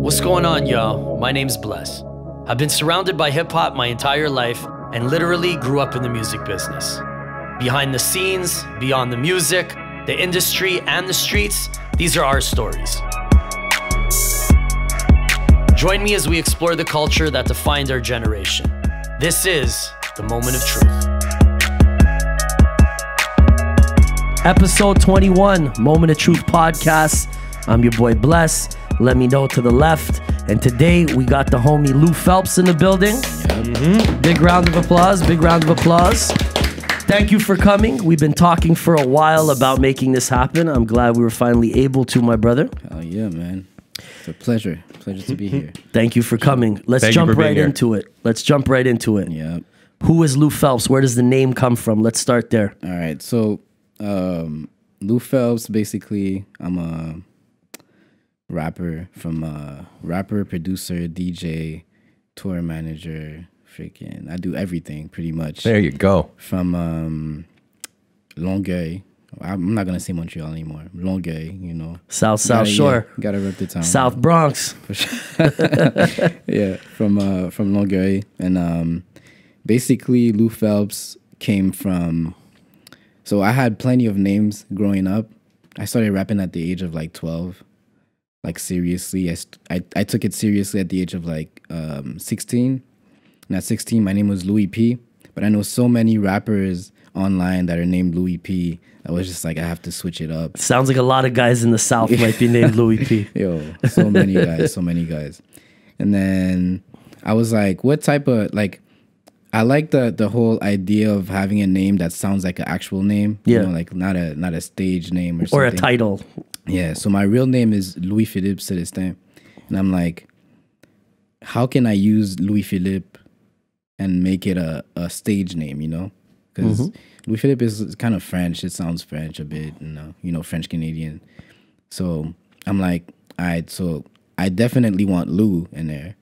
What's going on, y'all? My name's Bless. I've been surrounded by hip hop my entire life and literally grew up in the music business. Behind the scenes, beyond the music, the industry, and the streets, these are our stories. Join me as we explore the culture that defined our generation. This is the moment of truth. Episode 21, Moment of Truth podcast. I'm your boy Bless. Lemme Kno to the left. And today we got the homie Lou Phelps in the building. Big round of applause. Big round of applause. Thank you for coming. We've been talking for a while about making this happen. I'm glad we were finally able to, my brother. Oh yeah, man. It's a pleasure. Pleasure to be here. Thank you for coming. Let's Thank jump right into it. Let's jump right into it. Yeah. Who is Lou Phelps? Where does the name come from? Let's start there. All right. So, um, Lou Phelps. Basically, I'm a rapper from uh, rapper, producer, DJ, tour manager. Freaking, I do everything pretty much. There you go. From um, Longueuil. I'm not gonna say Montreal anymore. Longueuil, you know. South South Gotta- Shore, yeah, gotta rep the town. South Bronx. yeah, from uh from Longueuil, and um, basically Lou Phelps came from. So I had plenty of names growing up. I started rapping at the age of like twelve, like seriously. I st- I, I took it seriously at the age of like um sixteen, and at sixteen my name was Louis P. But I know so many rappers online that are named Louis P. I was just like I have to switch it up. Sounds like a lot of guys in the South might be named Louis P. Yo, so many guys, so many guys. And then I was like, what type of like I like the the whole idea of having a name that sounds like an actual name. Yeah. You know, like not a not a stage name or something. Or a title. Yeah. So my real name is Louis Philippe Celestin. And I'm like, how can I use Louis Philippe and make it a, a stage name, you know? Because mm-hmm. Louis Philippe is kind of French. It sounds French a bit, you know, you know, French Canadian. So I'm like, all right, so I definitely want Lou in there.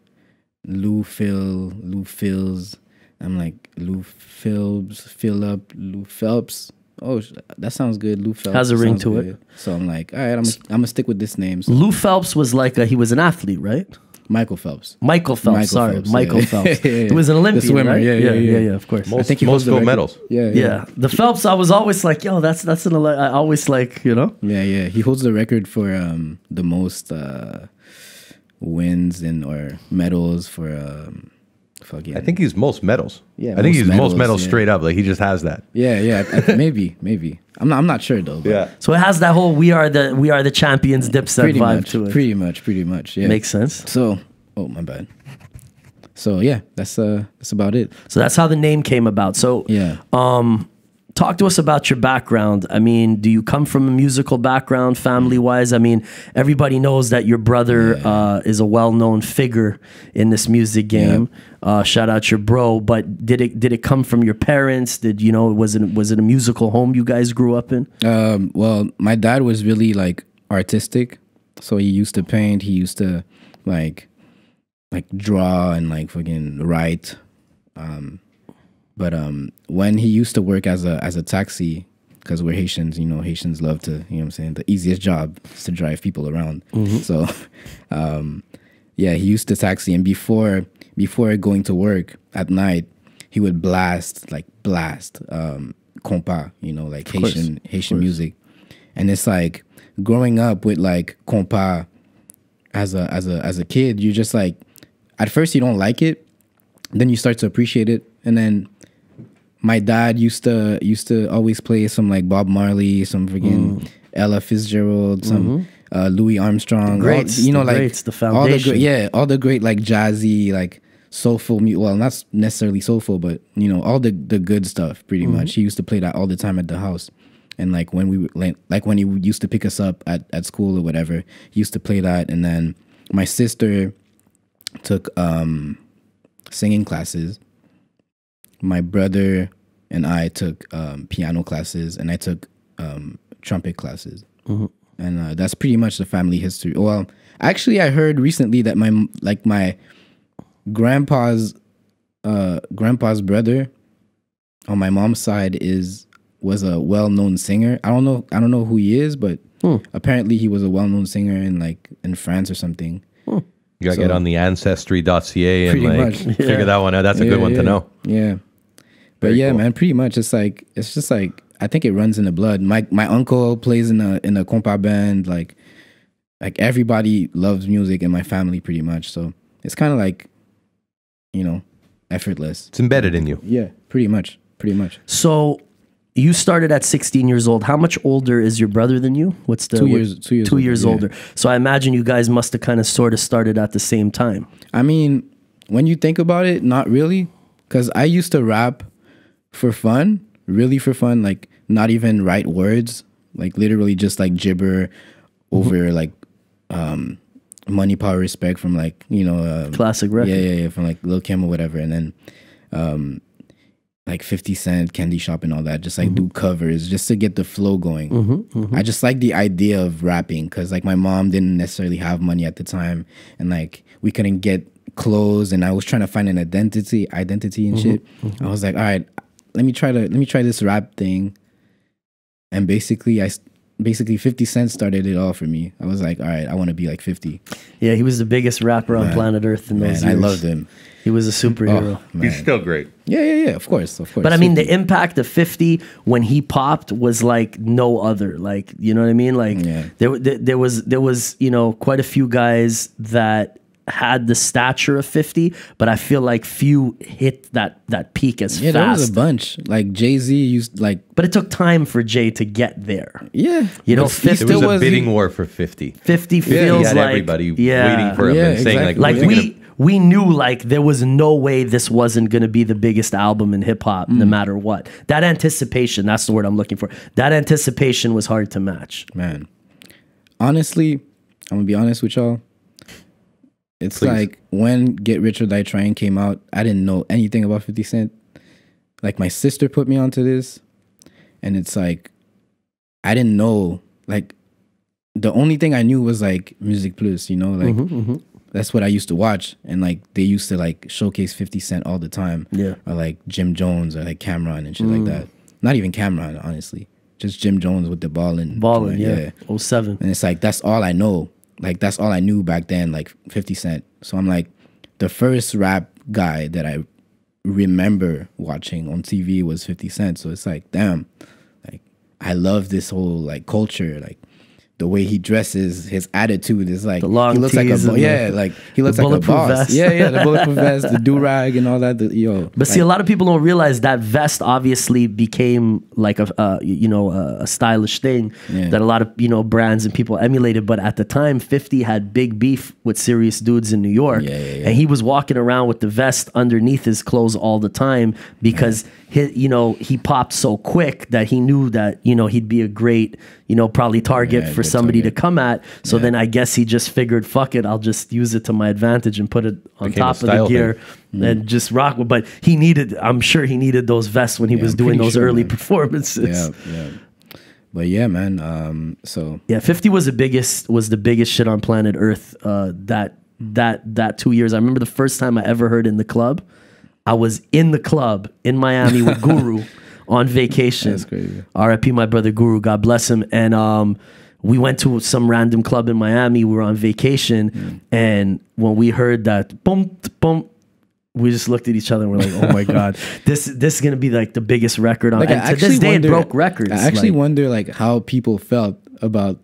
Lou Phil, Lou Phils. I'm like Lou Philps, Philip, Lou Phelps. Oh, that sounds good. Lou Phelps Has a ring sounds to it. So I'm like, all right, I'm gonna, I'm gonna stick with this name. So Lou Phelps was like a, he was an athlete, right? Michael Phelps. Michael Phelps. Michael sorry, Phelps, Michael yeah. Phelps. Yeah, yeah. He was an The Olympian, swimmer, right? yeah, yeah, yeah, yeah. Of course. Most, think he most holds the gold record. medals. Yeah, yeah, the Phelps. I was always like, yo, that's that's an. Oli- I always like, you know. Yeah, yeah. He holds the record for um the most uh wins and or medals for um fucking I think he's most medals. Yeah, I think he's medals, most medals yeah. straight up. Like he just has that. Yeah, yeah. I- I- maybe, maybe. I'm not I'm not sure though. but So it has that whole "we are the we are the champions" Dipset Pretty vibe much. to it. Pretty much, pretty much. Yeah. Makes sense. so oh my bad. So yeah, that's uh that's about it. So that's how the name came about. So Yeah. Um, talk to us about your background. I mean, do you come from a musical background, family wise? I mean, everybody knows that your brother uh, is a well known figure in this music game. Uh, shout out your bro. But did it did it come from your parents? Did you know was it was it a musical home you guys grew up in? Um, well, my dad was really like artistic, so he used to paint. He used to like like draw and like fucking write. Um, but um, when he used to work as a as a taxi, because we're Haitians, you know, Haitians love to, you know, what I'm saying the easiest job is to drive people around. So, um, yeah, he used to taxi, and before before going to work at night, he would blast like blast um, compa, you know, like course, Haitian Haitian music, and it's like growing up with like compa as a as a as a kid, you're just like at first you don't like it, then you start to appreciate it, and then my dad used to used to always play some like Bob Marley, some freaking Ella Fitzgerald, some uh, Louis Armstrong, Greats, you know, the like greats, the all the great, yeah, all the great like jazzy, like soulful music. Well, not necessarily soulful, but you know, all the the good stuff. Pretty much, he used to play that all the time at the house. And like when we like, like when he used to pick us up at, at school or whatever, he used to play that. And then my sister took um singing classes. My brother and I took um, piano classes, and I took um, trumpet classes. And uh, that's pretty much the family history. Well, actually, I heard recently that my like my grandpa's uh, grandpa's brother on my mom's side is was a well known singer. I don't know I don't know who he is, but apparently he was a well known singer in like in France or something. You gotta So- get on the ancestry.ca and like much. figure Yeah. that one out. That's a good one yeah, to know. Yeah. But yeah, cool. man, pretty much it's like it's just like I think it runs in the blood. My my uncle plays in a in a compa band, like like everybody loves music in my family pretty much. So it's kind of like you know, effortless. It's embedded in you. Yeah, pretty much. Pretty much. So you started at 16 years old. How much older is your brother than you? What's the Two what- years- two years two older, years yeah. older. So I imagine you guys must have kind of sort of started at the same time. I mean, when you think about it, not really. Cause I used to rap for fun, really for fun, like not even write words, like literally just like gibber over like um money power respect from like, you know, uh, Classic record. yeah, yeah, yeah, from like Lil Kim or whatever. And then um like 50 Cent, Candy Shop and all that, just like do covers just to get the flow going. I just like the idea of rapping because like my mom didn't necessarily have money at the time and like we couldn't get clothes and I was trying to find an identity, identity and shit. I was like, all right, let me try to let me try this rap thing. And basically I s- basically 50 Cent started it all for me. I was like, all right, I want to be like 50. Yeah, he was the biggest rapper on planet Earth in those Man, I loved him. He was a superhero. Oh. He's still great. Yeah, yeah, yeah. Of course, of course. But I mean, 50. the impact of 50 when he popped was like no other. Like, you know what I mean? Like, Yeah. there, there, there was, there was, you know, quite a few guys that had the stature of 50, but I feel like few hit that that peak as yeah, there was a bunch. Like Jay Z used like but it took time for Jay to get there. yeah. You know, But 50 There was still a bidding he- war for 50. 50 he feels had like everybody yeah. waiting for him Yeah, and saying like, exactly. like when's we gonna- we knew like there was no way this wasn't going to be the biggest album in hip hop no Mm. matter what that anticipation that's the word i'm looking for that anticipation was hard to match man. Honestly, I'm gonna be honest with y'all. It's Please. like when Get Rich or Die Trying came out, I didn't know anything about 50 Cent. Like my sister put me onto this, and it's like I didn't know. Like the only thing I knew was like Music Plus, you know, like Mm-hmm, that's what I used to watch, and like they used to like showcase 50 Cent all the time. Yeah. or like Jim Jones or like Cam'ron and shit like that. Not even Cam'ron, honestly. Just Jim Jones with the ball and balling yeah. 07 and it's like that's all I know. Like that's all I knew back then, like 50 Cent. So I'm like, the first rap guy that I remember watching on TV was 50 Cent. So it's like, damn, like I love this whole like culture, like the way he dresses, his attitude is like The long he looks like a tees bo- the- yeah, like he looks like a bulletproof boss. vest. Yeah, yeah, the bulletproof vest, the do rag, and all that. The, yo, but see a lot of people don't realize that vest obviously became like a uh, you know a, stylish thing Yeah. that a lot of you know brands and people emulated but at the time 50 had big beef with serious dudes in new york Yeah, yeah, yeah. and he was walking around with the vest underneath his clothes all the time because he, you know he popped so quick that he knew that you know he'd be a great you know probably target Yeah, for somebody target. to come at so then i guess he just figured fuck it i'll just use it to my advantage and put it on Became top of the gear thing. and just rock with but he needed i'm sure he needed those vests when he was I'm doing those sure, early man. performances yeah, yeah. But yeah, man. Um, so yeah 50 was the biggest was the biggest shit on planet earth uh that that that two years i remember the first time i ever heard in the club i was in the club in miami with guru on vacation That's crazy. rip my brother guru god bless him and um we went to some random club in miami we were on vacation Mm. and when we heard that boom boom we just looked at each other and we're like, "Oh my god, this this is gonna be like the biggest record on." Like, and I to this day, wonder- it broke records. I actually like- wonder like how people felt about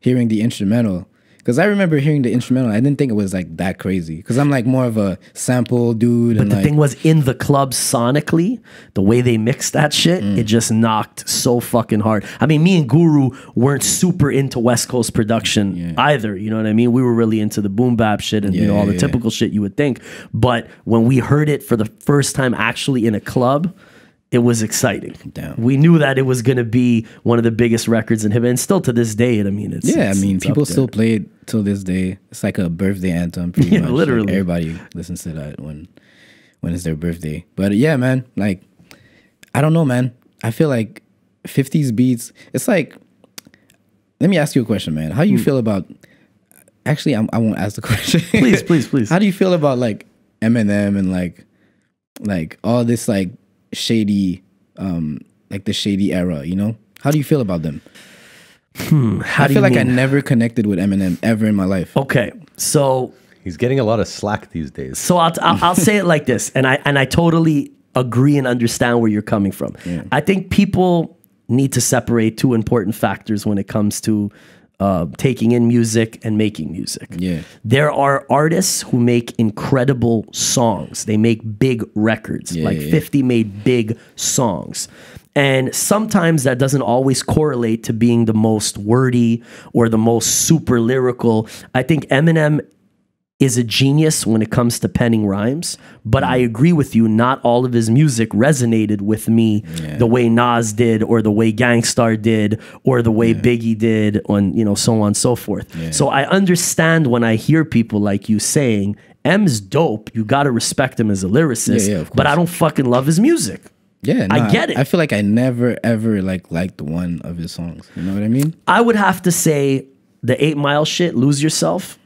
hearing the instrumental. Because I remember hearing the instrumental, I didn't think it was like that crazy. Because I'm like more of a sample dude, But the like thing was, in the club sonically, the way they mixed that shit, Mm. it just knocked so fucking hard. I mean, me and Guru weren't super into West Coast production either. You know what I mean? We were really into the boom bap shit and you know all the Yeah. typical shit you would think. But when we heard it for the first time, actually in a club. It was exciting. Damn. We knew that it was going to be one of the biggest records in hip hop, and still to this day. I mean, it's yeah, I mean, people still play it till this day. It's like a birthday anthem, pretty Yeah, much. Like, literally. everybody listens to that when when it's their birthday. But yeah, man, like I don't know, man. I feel like 50s beats. It's like, let me ask you a question, man. How do you hmm. feel about? Actually, I'm, I won't ask the question. Please, please, please. How do you feel about like Eminem and like like all this like shady, um, like the shady era? You know, how do you feel about them? How I do feel you like I never connected with Eminem ever in my life. Okay, so He's getting a lot of slack these days. So I'll, I'll, I'll say it like this, and I and I totally agree and understand where you're coming from. I think people need to separate two important factors when it comes to uh, taking in music and making music. Yeah. There are artists who make incredible songs. They make big records. like yeah, yeah. 50 made big songs. And sometimes that doesn't always correlate to being the most wordy or the most super lyrical. I think Eminem is a genius when it comes to penning rhymes, but I mm. agree with you. Not all of his music resonated with me the way Nas did, or the way Gang Starr did, or the way Biggie did, on you know so on and so forth. So I understand when I hear people like you saying M's dope. You got to respect him as a lyricist, Yeah, yeah, but I don't fucking love his music. Yeah, I nah, get it. I feel like I never ever like liked one of his songs. You know what I mean? I would have to say the Eight Mile shit, "Lose Yourself."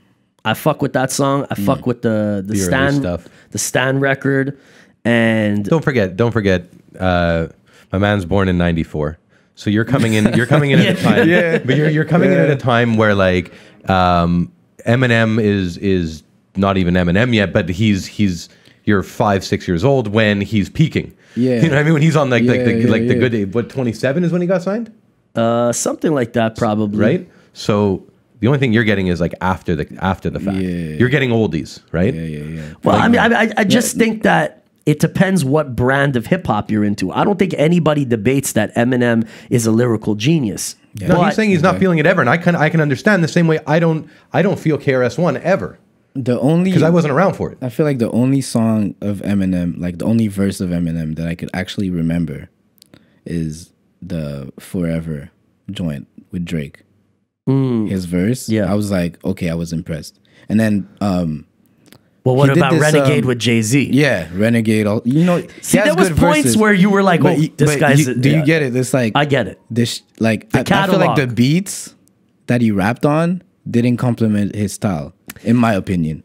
I fuck with that song. I fuck with the the early Stan stuff. the Stan record, and Don't forget, don't forget, uh, my man's born in '94. So you're coming in. You're coming in at a time. Yeah. But you're you're coming in at a time where like um, Eminem is is not even Eminem yet, but he's he's you're five six years old when he's peaking. Yeah. You know what I mean? When he's on like like the yeah, like the yeah. good what 27 is when he got signed, uh, something like that probably. right? So the only thing you're getting is like after the after the fact. Yeah. You're getting oldies, right? Yeah, yeah, yeah. Well, I mean, I, I, I just think that it depends what brand of hip hop you're into. I don't think anybody debates that Eminem is a lyrical genius. No, But- he's saying he's not feeling it ever, and I can I can understand the same way. I don't I don't feel KRS One ever The only because I wasn't around for it. I feel like the only song of Eminem, like the only verse of Eminem that I could actually remember, is the Forever joint with Drake. His verse, Yeah. I was like, okay, I was impressed. And then, um, well, what about this, Renegade um, with Jay Z? yeah, Renegade. All you know, See, there was points verses, where you were like, but "Oh, he- this but guy's." you- do yeah. you get it? It's like I get it. this, like I, I feel like the beats that he rapped on didn't complement his style, in my opinion.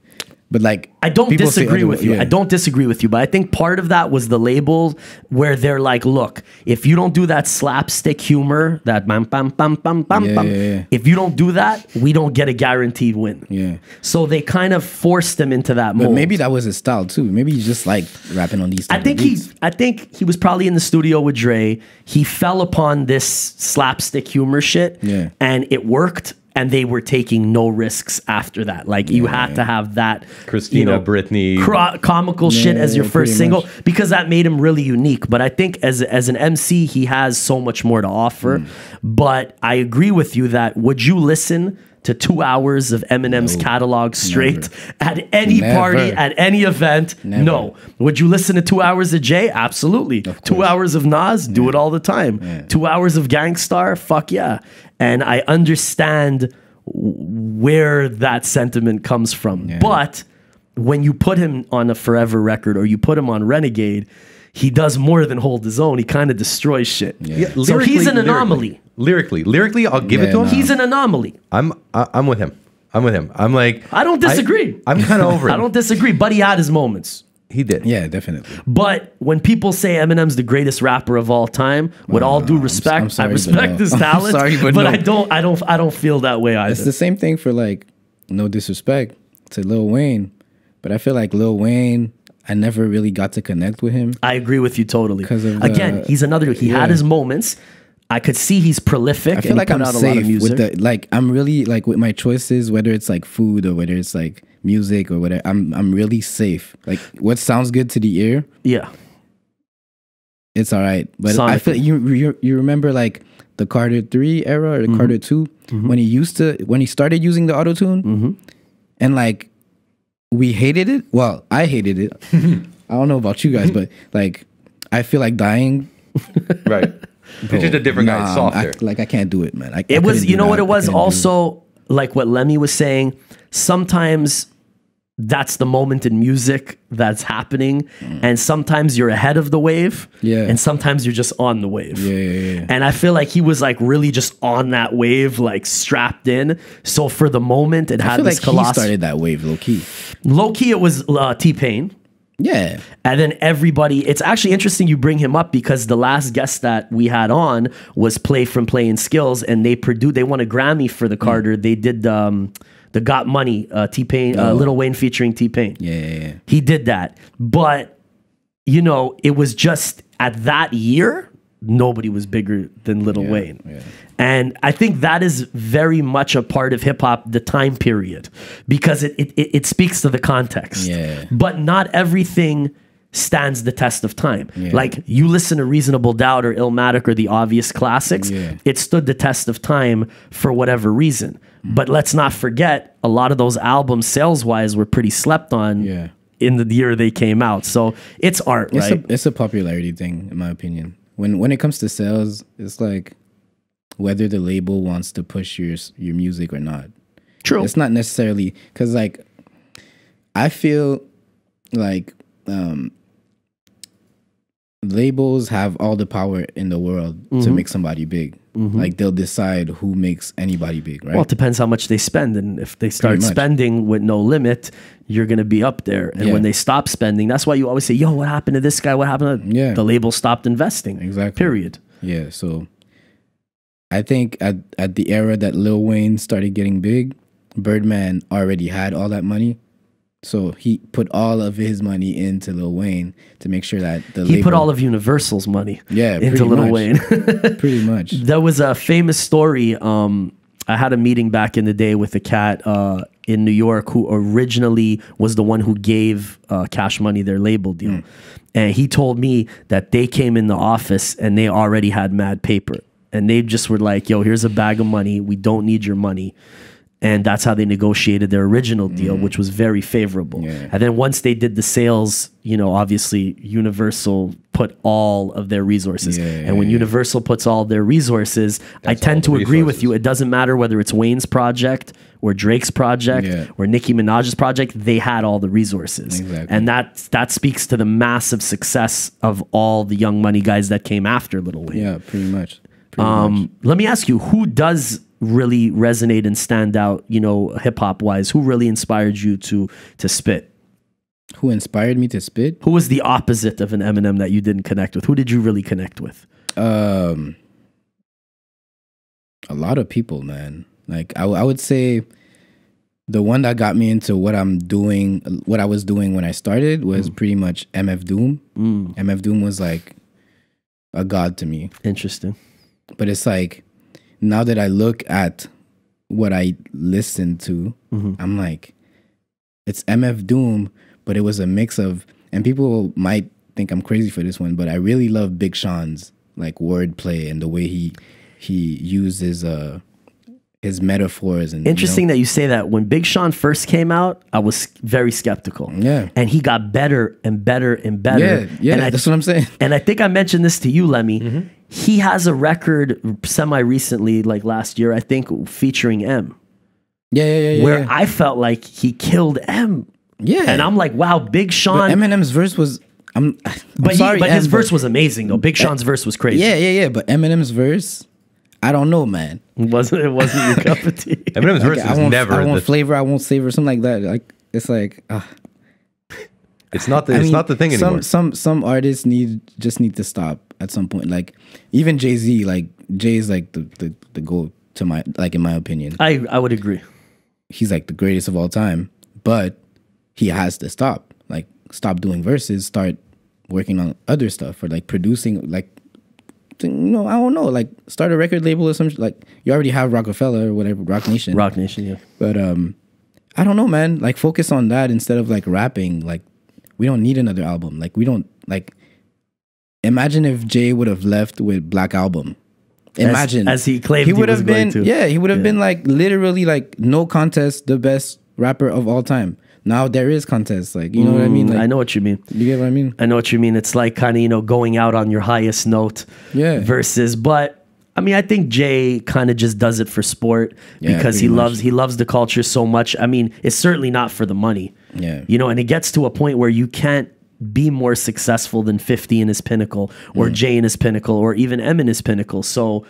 But like, I don't disagree with you. yeah. I don't disagree with you, but I think part of that was the label where they're like, look, if you don't do that slapstick humor, that bam bam bam bam bam Yeah, bam, yeah, if you don't do that, we don't get a guaranteed win. Yeah. So they kind of forced him into that But maybe that was his style too. Maybe he just like rapping on these. I think he. I think he was probably in the studio with Dre. He fell upon this slapstick humor shit Yeah. and it worked and they were taking no risks after that. Like you had to have that Christina, Britney. cro- comical shit as your first single much. because that made him really unique. But I think as as an MC, he has so much more to offer. Mm. But I agree with you that would you listen to two hours of Eminem's catalog straight at any Never. party, at any event? Never. No. Would you listen to two hours of Jay? Absolutely. Two hours of Nas? Do it all the time. Two hours of Gang Starr? Fuck yeah. And I understand where that sentiment comes from. But when you put him on a Forever record or you put him on Renegade, he does more than hold his own. He kind of destroys shit. Yeah, so he's an anomaly. Lyrically, lyrically, I'll give it to him. nah. He's an anomaly. I'm I, I'm with him. I'm with him. I'm like I don't disagree. I, am kind of over it. I don't disagree, but he had his moments. He did. Yeah, definitely. But when people say Eminem's the greatest rapper of all time, with all due respect, I'm sorry, I but respect no. his I'm talent. sorry, but no. I don't, I don't, I don't feel that way either. It's the same thing for like, no disrespect to Lil Wayne, but I feel like Lil Wayne, I never really got to connect with him. I agree with you totally. 'Cause of Again, uh, he's another. He had his moments. I could see he's prolific. I feel and like I'm out a lot of safe with the like. I'm really like with my choices, whether it's like food or whether it's like music or whatever. I'm I'm really safe. Like what sounds good to the ear, yeah, it's all right. But I feel you you you remember like the Carter three era or the Mm-hmm. Carter 2 when he used to when he started using the auto tune, Mm-hmm. and like we hated it. Well, I hated it. I don't know about you guys, but like I feel like dying. Right. It's just a different guy. Nah, Softer. I, like I can't do it, man. I, I it was. You know what it was. couldn't it. Also, like what Lemme was saying. Sometimes that's the moment in music that's happening, and sometimes you're ahead of the wave. Mm. Yeah. and sometimes you're just on the wave. Yeah, yeah, yeah. And I feel like he was like really just on that wave, like strapped in. So for the moment, it I had this like colossal. started that wave, low key. Low key, it was uh, T Pain. Yeah, And then everybody, it's actually interesting you bring him up because the last guest that we had on was Play from Play-N-Skillz, and they produced, they won a Grammy for the Carter. They did um, the Got Money, uh, T Pain, uh, Oh. Little Wayne featuring T Pain. Yeah, yeah, yeah. He did that. But, you know, it was just at that year, nobody was bigger than Little Wayne. yeah. And I think that is very much a part of hip hop, the time period, because it, it, it it speaks to the context. Yeah. But not everything stands the test of time. Yeah. Like you listen to Reasonable Doubt or Illmatic or the obvious classics, Yeah. it stood the test of time for whatever reason. Mm. But let's not forget, a lot of those albums, sales wise, were pretty slept on Yeah. in the year they came out. So it's art, It's right? a it's a popularity thing, in my opinion. When when it comes to sales, it's like whether the label wants to push your your music or not. True. It's not necessarily because like I feel like um labels have all the power in the world Mm-hmm. to make somebody big. Mm-hmm. Like they'll decide who makes anybody big, right? Well, it depends how much they spend. And if they start spending with no limit, you're going to be up there. And Yeah. when they stop spending, that's why you always say, yo, what happened to this guy? What happened? To Yeah. The label stopped investing. Exactly. Period. Yeah, so I think at at the era that Lil Wayne started getting big, Birdman already had all that money. So he put all of his money into Lil Wayne to make sure that the He put all of Universal's money Yeah, into Little much. Wayne. pretty much. there was a famous story. Um, I had a meeting back in the day with a cat uh, in New York who originally was the one who gave uh, Cash Money their label deal. And he told me that they came in the office and they already had mad paper. And they just were like, yo, here's a bag of money. We don't need your money. And that's how they negotiated their original deal, mm. which was very favorable. Yeah. And then once they did the sales, you know, obviously Universal put all of their resources. Yeah, and when yeah, Universal puts all their resources, I tend to agree with you. It doesn't matter whether it's Wayne's project or Drake's project Yeah. or Nicki Minaj's project, they had all the resources. Exactly. And that that speaks to the massive success of all the young money guys that came after Little Wayne. Yeah, pretty much. Um, let me ask you, who does really resonate and stand out, you know, hip hop wise? Who really inspired you to to spit? Who inspired me to spit? Who was the opposite of an Eminem that you didn't connect with? Who did you really connect with? Um, a lot of people, man. Like I, I would say, the one that got me into what I'm doing, what I was doing when I started, was pretty much MF Doom. Mm, MF Doom was like a god to me. interesting. But it's like now that I look at what I listened to, I'm like, it's MF Doom, but it was a mix of, and people might think I'm crazy for this one, but I really love Big Sean's like wordplay and the way he he uses uh his metaphors and you know? Interesting that you say that. When Big Sean first came out, I was very skeptical. Yeah. And he got better and better and better. Yeah, yeah, And I, that's what I'm saying. and I think I mentioned this to you, Lemme. Mm-hmm. He has a record semi recently, like last year, I think, featuring M, Yeah, yeah, yeah, yeah. where yeah. I felt like he killed M. yeah. And I'm like, wow, Big but Sean. Eminem's verse was I'm, I'm but he- sorry, but his M, verse was amazing, though. Big Sean's verse was crazy. Yeah, yeah, yeah. But Eminem's verse, I don't know, man. It wasn't, it wasn't your cup of tea. Eminem's verse I is won't, never I won't the. flavor. I won't savor. Something like that. Like it's like. Uh, it's not the. I It's mean, not the thing some, anymore. Some some artists need just need to stop at some point. Like even Jay Z. Like Jay is like the the the goal to my like in my opinion. I, I would agree. He's like the greatest of all time. But he has to stop. Like stop doing verses. Start working on other stuff or like producing like. You know, I don't know. Like, start a record label or some. sh- Like, you already have Roc-A-Fella or whatever, Roc Nation. Roc Nation, yeah. But um, I don't know, man. Like focus on that instead of like rapping. Like we don't need another album. Like we don't like. Imagine if Jay would have left with Black Album. Imagine as he claimed he would have been. to. Yeah, he would have Yeah. been like literally like no contest, the best rapper of all time. Now there is contest. Like you know what I mean? Like Mm, I know what you mean. you get what I mean? I know what you mean. It's like kind of, you know, going out on your highest note Yeah. versus, but I mean, I think Jay kind of just does it for sport Yeah, because he much. loves he loves the culture so much. I mean, it's certainly not for the money. Yeah. You know, and it gets to a point where you can't be more successful than 50 in his pinnacle or mm. Jay in his pinnacle or even M in his pinnacle. So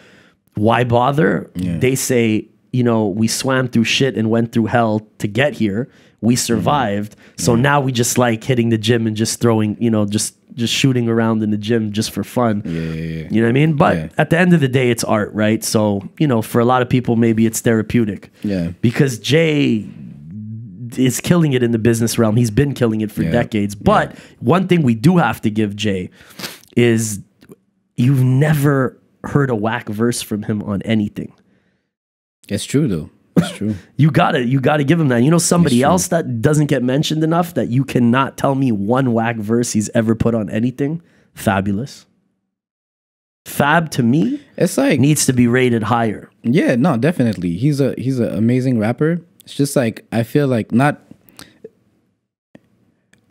why bother? They say, you know, we swam through shit and went through hell to get here. We mm-hmm. survived. So now we just like hitting the gym and just throwing, you know, just just shooting around in the gym just for fun. Yeah, yeah, yeah. You know what I mean? But Yeah. at the end of the day, it's art, right? So, you know, for a lot of people, maybe it's therapeutic. Yeah. Because Jay is killing it in the business realm. He's been killing it for Yeah. decades. But one thing we do have to give Jay is you've never heard a whack verse from him on anything. It's true though. It's true. You gotta you gotta give him that. You know somebody else that doesn't get mentioned enough that you cannot tell me one whack verse he's ever put on anything? Fabolous. Fab to me It's like needs to be rated higher. Yeah, no, definitely. He's a he's an amazing rapper. It's just like I feel like not.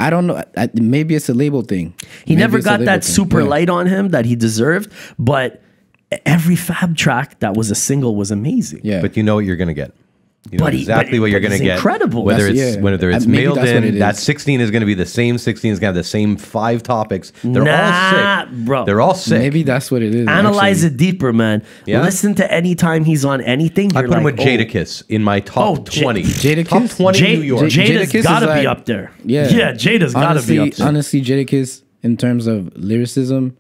I don't know. I, maybe it's a label thing. He Maybe never got that thing. super Yeah. light on him that he deserved, but every Fab track that was a single was amazing. Yeah, But you know what you're going to get. You know But he- exactly but- what you're going to get. incredible. Whether That's- it's yeah. whether it's maybe mailed in, it that is. 16 is going to be the same 16 is going to have the same five topics. They're Nah, all sick. bro. They're all sick. maybe that's what it is. Analyze actually. it deeper, man. Yeah? Listen to any time he's on anything. I put him like, with oh, Jadakiss in my top Oh, J- 20. Jadakiss? Top 20 Jay, New York. J- Jada's Jadakiss gotta be like- up there. Yeah, yeah, Jada's gotta be up there. Honestly, Jadakiss in terms of lyricism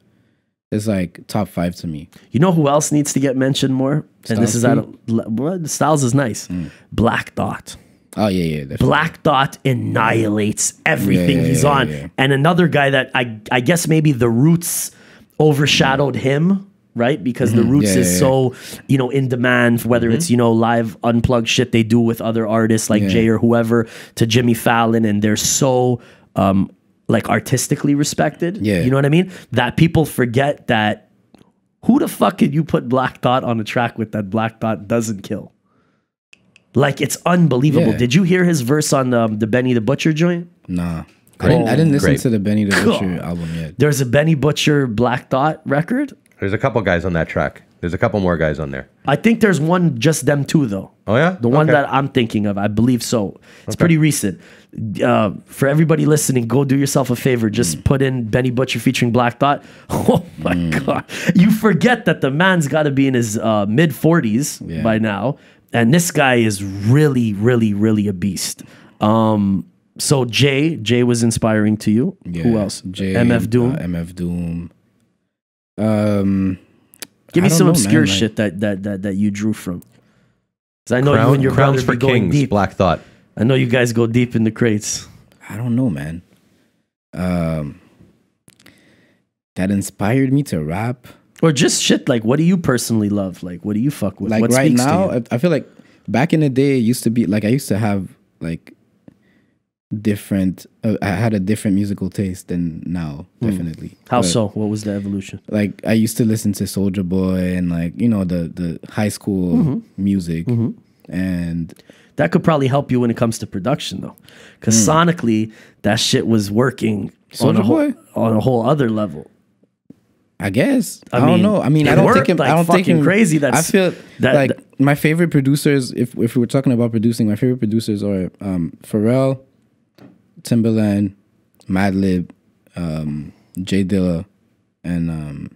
is like top five to me. You know who else needs to get mentioned more? And this is out of Styles is nice. Mm. Black Thought. Oh yeah, yeah. definitely. Black Thought annihilates everything Yeah, yeah, he's yeah, on. And another guy that I I guess maybe the Roots overshadowed him, right? Because the Roots Mm-hmm. Yeah, is yeah, yeah. so you know in demand. Whether it's you know live unplugged shit they do with other artists like. Jay or whoever to Jimmy Fallon, and they're so um like artistically respected. Yeah. you know what I mean. That people forget that. Who the fuck could you put Black Thought on a track with that Black Thought doesn't kill? Like it's unbelievable. Yeah. Did you hear his verse on um, the Benny the Butcher joint? Nah, I didn't. I didn't listen Great. to the Benny the Butcher album yet. There's a Benny Butcher Black Thought record. There's a couple guys on that track. There's a couple more guys on there. I think there's one just them two though. Oh, yeah? the one Okay. that I'm thinking of. I believe so. It's pretty recent. Uh, for everybody listening, go do yourself a favor. Mm. Just put in Benny Butcher featuring Black Thought. Oh my god! You forget that the man's got to be in his uh, mid 40s Yeah. by now, and this guy is really, really, really a beast. Um, so Jay, Jay was inspiring to you. Who else? Jay, MF Doom. uh, MF Doom. Um, Give me some know, obscure man, like- shit that, that that that you drew from. Because I know you Crown, and your Crowns brother for be Kings, deep. Black Thought. I know you guys go deep in the crates. I don't know, man. Um, that inspired me to rap. Or just shit like what do you personally love? Like what do you fuck with? Like what right now, you? I feel like back in the day, it used to be like I used to have like different. Uh, I had a different musical taste than now. Definitely. Hmm. How But, so? What was the evolution? Like I used to listen to Soulja Boy and like you know the the high school Mm-hmm. music, and That could probably help you when it comes to production though. Cause sonically that shit was working on a, Hmm. Whole, Boy? on a whole other level. I guess I, mean, don't know. I mean, I don't worked think him. like I don't think him crazy. I feel that- like that- my favorite producers. If if we were talking about producing, my favorite producers are um, Pharrell, Timbaland, Madlib, um, J Dilla, and um,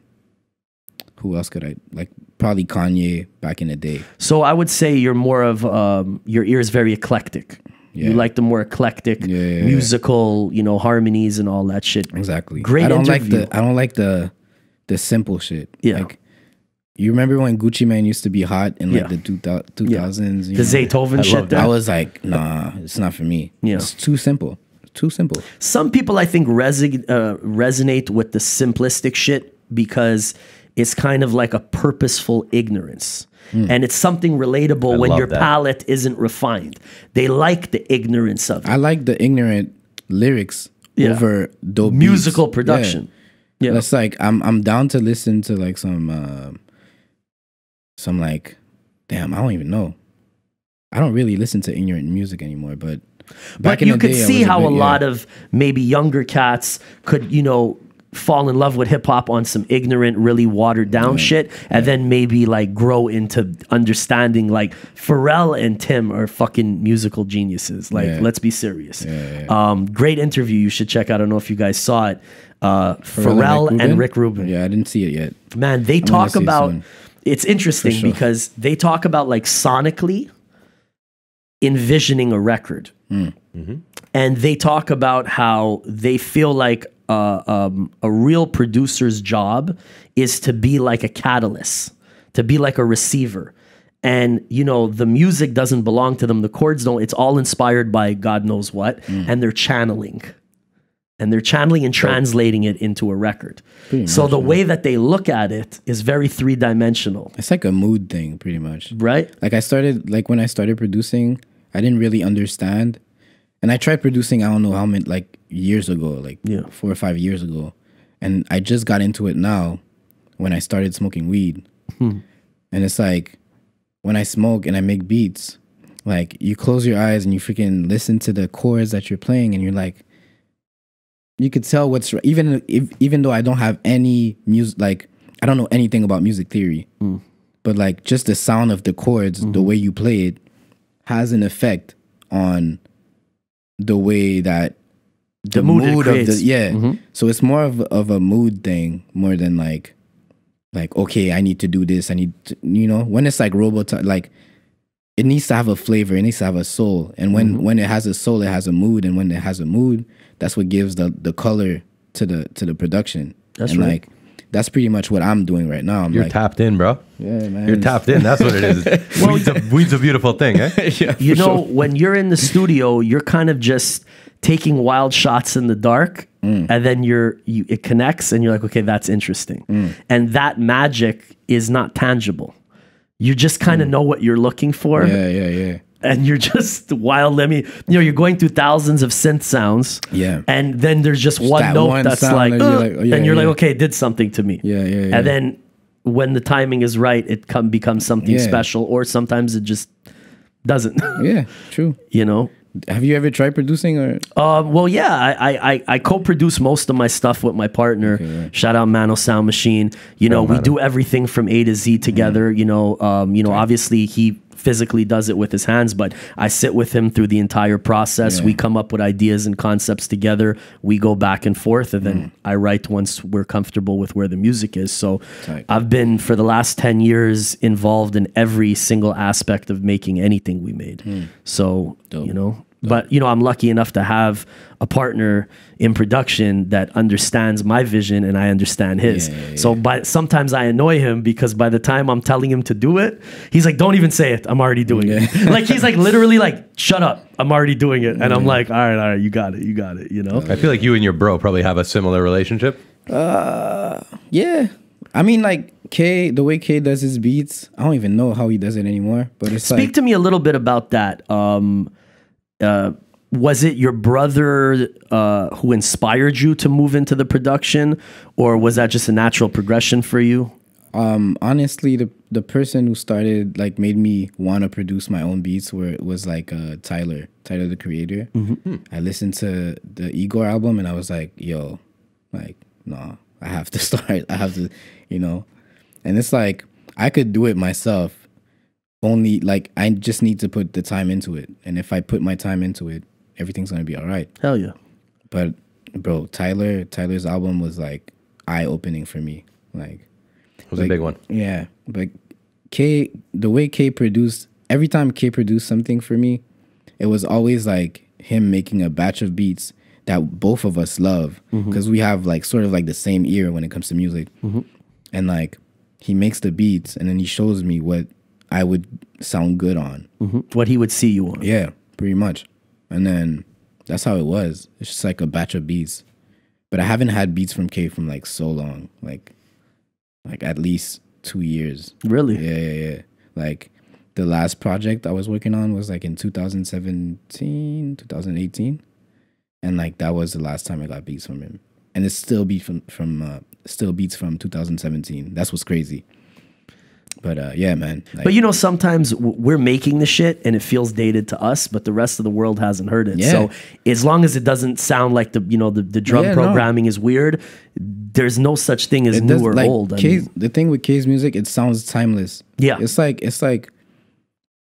who else could I like? Probably Kanye back in the day. So I would say you're more of um, your ear is very eclectic. Yeah. You like the more eclectic Yeah, yeah, musical, you know, harmonies and all that shit. Exactly. Great I don't interview. like the. I don't like the the simple shit. Yeah. Like, you remember when Gucci Mane used to be hot in like the two thousands? The Zaytoven shit love. I was like, nah, it's not for me. Yeah. It's too simple. Too simple. Some people I think resi- uh, resonate with the simplistic shit because it's kind of like a purposeful ignorance. And it's something relatable when your that. palate isn't refined. They like the ignorance of it. I like the ignorant lyrics Yeah. over dope musical beats. production. Yeah. Yeah. That's like I'm I'm down to listen to like some uh, some like damn, I don't even know. I don't really listen to ignorant music anymore, but but you could see how a lot of maybe younger cats could, you know, fall in love with hip hop on some ignorant, really watered down shit, and then maybe like grow into understanding like Pharrell and Tim are fucking musical geniuses. Like, Yeah. let's be serious. yeah, Um, great interview you should check. I don't know if you guys saw it. Uh, Pharrell, and Rick Rubin. Yeah, I didn't see it yet. Man, they gonna talk about one. it's interesting sure. because they talk about like sonically envisioning a record. Hmm. and they talk about how they feel like uh, um, a real producer's job is to be like a catalyst, to be like a receiver. And you know the music doesn't belong to them. The chords don't. It's all inspired by God knows what, and they're channeling, and they're channeling and translating it into a record. so the way that they look at it is very three dimensional, It's like a mood thing, pretty much. right? Like I started, like when I started producing, I didn't really understand, and I tried producing. I don't know how many, like years ago, like Yeah. four or five years ago, and I just got into it now when I started smoking weed, hmm. and it's like when I smoke and I make beats, like you close your eyes and you freaking listen to the chords that you're playing, and you're like, you could tell what's right. even if, even though I don't have any music, like I don't know anything about music theory, hmm. but like just the sound of the chords, the mm-hmm. way you play it, has an effect on the way that the, mood mood, of the yeah. So it's more of of a mood thing more than like like okay, I need to do this. I need to, you know when it's like robot like it needs to have a flavor. It needs to have a soul. And when Mm-hmm. when it has a soul, it has a mood. And when it has a mood, that's what gives the the color to the to the production. That's and right. like that's pretty much what I'm doing right now. I'm You're like, tapped in, bro. yeah, man. You're tapped in. That's what it is. weed's, a, weed's a beautiful thing, eh? yeah, you know sure. when you're in the studio you're kind of just taking wild shots in the dark Mm. and then you're you, it connects and you're like okay that's interesting Mm. and that magic is not tangible you just kind of know what you're looking for Mm. Yeah, yeah, yeah. And you're just wild let me you know you're going through thousands of synth sounds Yeah. and then there's just one that note one that's like, that you're "Uh," like, oh, yeah, and you're yeah. like okay it did something to me Yeah, yeah, yeah. and then when the timing is right it come becomes something special or sometimes it just doesn't Yeah, true. you know Have you ever tried producing or um, well, yeah, I, I, I, co-produce most of my stuff with my partner. right. Shout out Mano Sound Machine. You know, we do everything from A to Z together. You know, um, you know, obviously he physically does it with his hands, but I sit with him through the entire process. We come up with ideas and concepts together. We go back and forth, and then mm. I write once we're comfortable with where the music is. So Tight. I've been for the last ten years involved in every single aspect of making anything we made. Mm. So you know, but you know, I'm lucky enough to have a partner in production that understands my vision and I understand his. Yeah, yeah, So by sometimes I annoy him because by the time I'm telling him to do it, he's like, "Don't even say it. I'm already doing it." like he's like literally like, "Shut up. I'm already doing it." And I'm like, "All right, all right, you got it. You got it." You know? I feel like you and your bro probably have a similar relationship. Uh, yeah. I mean like K the way K does his beats, I don't even know how he does it anymore. But it's Speak like to me a little bit about that. Um, uh, was it your brother uh, who inspired you to move into the production, or was that just a natural progression for you? um honestly the the person who started like made me want to produce my own beats where it was like uh Tyler, Tyler the creator. I listened to the Igor album and I was like, yo, like, no, I have to start. I have to, you know. And it's like I could do it myself. Only like I just need to put the time into it. And if I put my time into it, everything's gonna be all right. Hell yeah. But bro, Tyler, Tyler's album was like eye opening for me. Like It was a Like- big one. yeah, but K, the way K produced, every time K produced something for me, it was always like him making a batch of beats that both of us love mm-hmm. because we have like sort of like the same ear when it comes to music. Mm-hmm. And like he makes the beats and then he shows me what I would sound good on. What he would see you on. Yeah, pretty much. And then that's how it was. It's just like a batch of beats. But I haven't had beats from K from like so long, like like at least two years. Really? Yeah, yeah, yeah. Like the last project I was working on was like in 2017, 2018. And like that was the last time I got beats from him. And it's still beat from from uh still beats from 2017. That's what's crazy. But uh yeah, man. Like, But you know, sometimes we're making the shit and it feels dated to us, but the rest of the world hasn't heard it. Yeah. So as long as it doesn't sound like the you know the, the drum Yeah, no. programming is weird, there's no such thing as it new does- or like, old. I K's, mean, the thing with K's music, it sounds timeless. Yeah. It's like it's like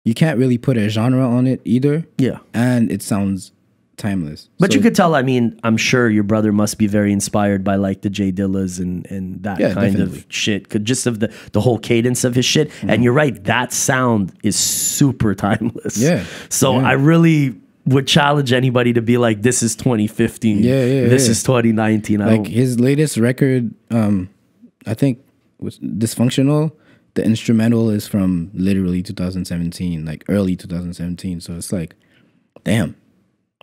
you can't really put a genre on it either. yeah. And it sounds timeless. But you could tell. I mean, I'm sure your brother must be very inspired by like the J Dillas and and that Yeah, kind definitely. of shit. Could just of the the whole cadence of his shit. Mm-hmm. And you're right. That sound is super timeless. Yeah, So yeah. I really would challenge anybody to be like, "This is 2015. Yeah, yeah, This yeah. is 2019." I like his latest record um i think was dysfunctional the instrumental is from literally 2017 like early 2017 so it's like damn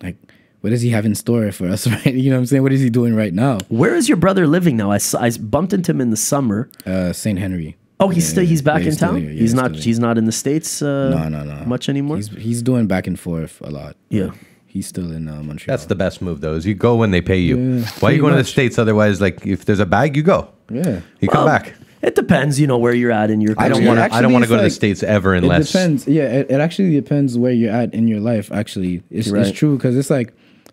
like what does he have in store for us right you know what i'm saying what is he doing right now where is your brother living now? I, I bumped into him in the summer. uh saint henry Oh, he's still he's back Yeah, in he's still town. here. Yeah, he's he's not here. he's not in the states. Uh, no no no much anymore. he's he's doing back and forth a lot Yeah. he's still in uh, montreal That's the best move, though. Is you go when they pay you. Yeah, Why are you pretty going to the states? Otherwise, like if there's a bag, you go. yeah You come Well, back. It depends, you know, where you're at in your. I don't want to. I don't want to it's go to the states ever It unless. depends. Yeah, it, it actually depends where you're at in your life. Actually, it's, Right. it's true because it's like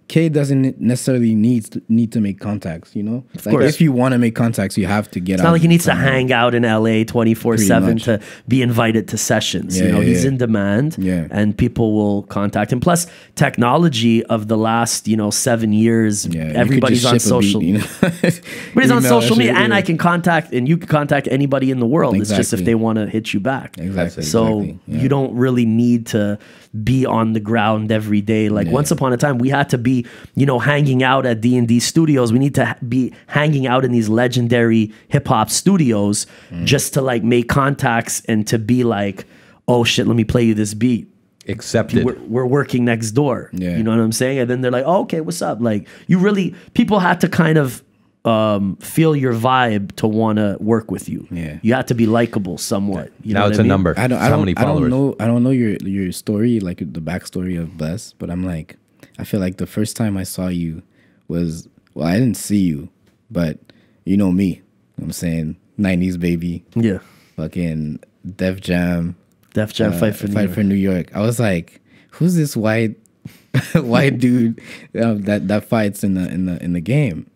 K doesn't necessarily need to, need to make contacts. You know, like course. if you want to make contacts, you have to get. It's not like he needs to hang out in LA 24 7 to be invited to sessions. Yeah, you know, yeah, he's yeah. in demand Yeah. and people will contact him. Plus, technology of the last, you know, seven years, Yeah, everybody's on ship a beat, social you know? But he's on social media, and. I can contact, and you can contact anybody in the world. It's just if they want to hit you back. Exactly, So exactly, you don't really need to be on the ground every day. Like once upon a time, we had to be, you know, hanging out at D and D studios. We need to be hanging out in these legendary hip hop studios Mm. just to like make contacts and to be like, oh shit, let me play you this beat accepted. we're, we're working next door. Yeah. You know what I'm saying? And then they're like, oh, okay, what's up? Like, you really, people had to kind of um, feel your vibe to want to work with you. Yeah. You have to be likable somewhat. You know now what it's I a mean? number. I don't. I don't. many I don't know. I don't know your your story, like the backstory of Bless. But I'm like, I feel like the first time I saw you was well, I didn't see you, but you know me. You know what I'm saying '90s baby, Yeah. fucking Def Jam, Def Jam uh, fight for fight York. for New York. I was like, who's this white white dude uh, that that fights in the in the in the game?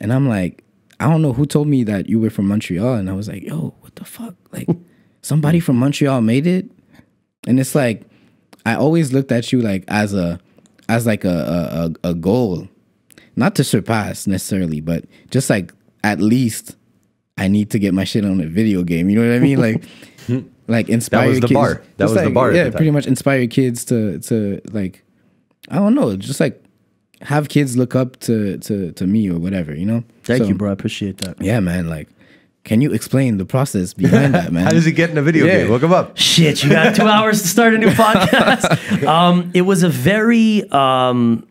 And I'm like, I don't know who told me that you were from Montreal, and I was like, yo, what the fuck? Like, somebody from Montreal made it, and it's like, I always looked at you like as a as like a a, a, a goal, not to surpass necessarily, but just like at least I need to get my shit on a video game. You know what I mean? Like, like inspire was the kids. bar. That Just was the like, bar Yeah, the pretty much inspire kids to to like, I don't know, just like have kids look up to to to me or whatever. You know? Thank So, you, bro. I appreciate that. Yeah, man. Like, can you explain the process behind that, man? How does he get in a video Yeah. game? Look him up. Shit, you got two hours to start a new podcast. Um, it was a very um,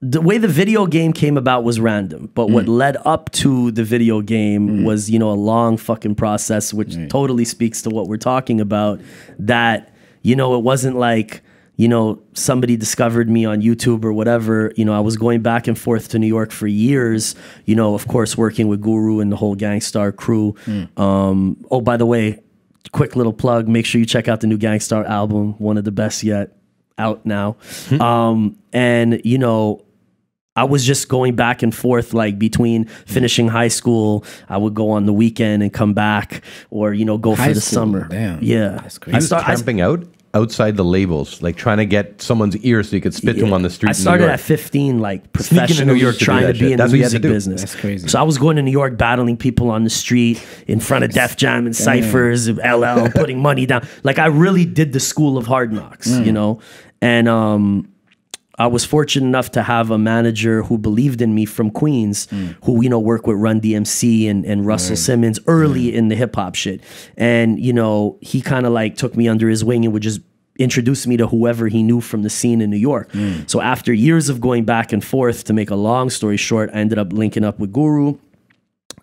the way the video game came about was random, but what led up to the video game was you know a long fucking process, which totally speaks to what we're talking about. That you know it wasn't like you know somebody discovered me on YouTube or whatever. You know I was going back and forth to New York for years. You know of course working with Guru and the whole Gang Starr crew. Um, oh by the way, quick little plug make sure you check out the new Gang Starr album one of the best yet out now um and you know I was just going back and forth like between finishing high school, I would go on the weekend and come back or you know go High for the school, summer. damn. Yeah. That's He crazy. I, was start, I, camping out outside the labels, like trying to get someone's ear so you could spit to him on the street. I started at 15, like into New York to trying that to be in That's the what you had to music business. That's crazy. So I was going to New York, battling people on the street in front of Def Jam and ciphers, LL, putting money down. Like I really did the school of hard knocks, Mm. you know. And um, I was fortunate enough to have a manager who believed in me from Queens, Mm. who you know worked with Run DMC and, and Russell Simmons early in the hip hop shit. And you know he kind of like took me under his wing and would just introduce me to whoever he knew from the scene in New York. Mm. So after years of going back and forth, to make a long story short, I ended up linking up with Guru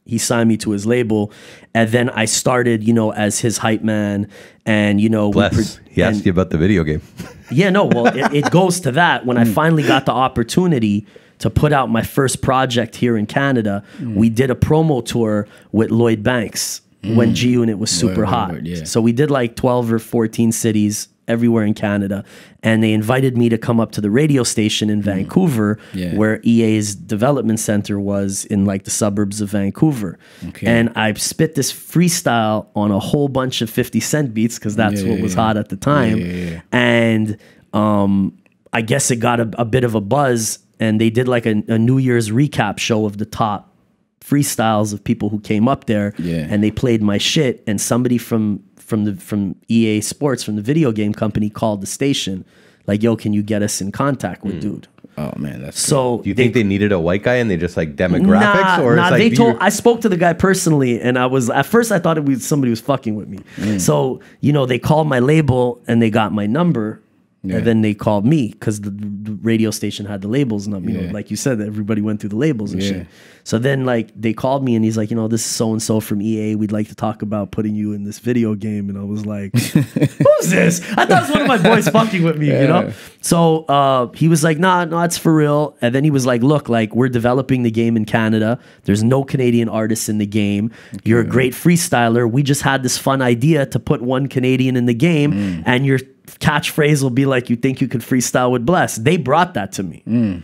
he signed me to his label. And then i started you know as his hype man. And you know Bless. pro- He asked and- you about the video game. yeah no well it, it goes to that. When i mm. finally got the opportunity to put out my first project here in canada mm. we did a promo tour with lloyd banks when mm. g unit was super word, hot. Word, yeah. so we did like 12 or 14 cities everywhere in canada and they invited me to come up to the radio station in vancouver Yeah. where ea's development center was in like the suburbs of vancouver Okay. and i spit this freestyle on a whole bunch of 50 cent beats because that's Yeah, what was hot at the time and um, I guess it got a, a bit of a buzz, and they did like a, a New Year's recap show of the top freestyles of people who came up there, Yeah. and they played my shit. And somebody from from the from EA Sports from the video game company called the station, like, "Yo, can you get us in contact with dude?" Oh man, that's So Do you think they needed a white guy and they just like demographics, Nah, or nah, like they told. I spoke to the guy personally, and I was at first I thought it was somebody was fucking with me. Mm. So you know, they called my label and they got my number, Yeah. and then they called me because the, the radio station had the labels, and you Yeah. know, like you said, everybody went through the labels and Yeah. shit. So then, like, they called me and he's like, you know, this is so and so from EA. We'd like to talk about putting you in this video game, and I was like, who's this? I thought it was one of my boys fucking with me, you know. So uh, he was like, nah, no, it's for real. And then he was like, look, like we're developing the game in Canada. There's no Canadian artists in the game. You're a great freestyler. We just had this fun idea to put one Canadian in the game, Mm. and your catchphrase will be like, you think you could freestyle with Bless. They brought that to me. Mm.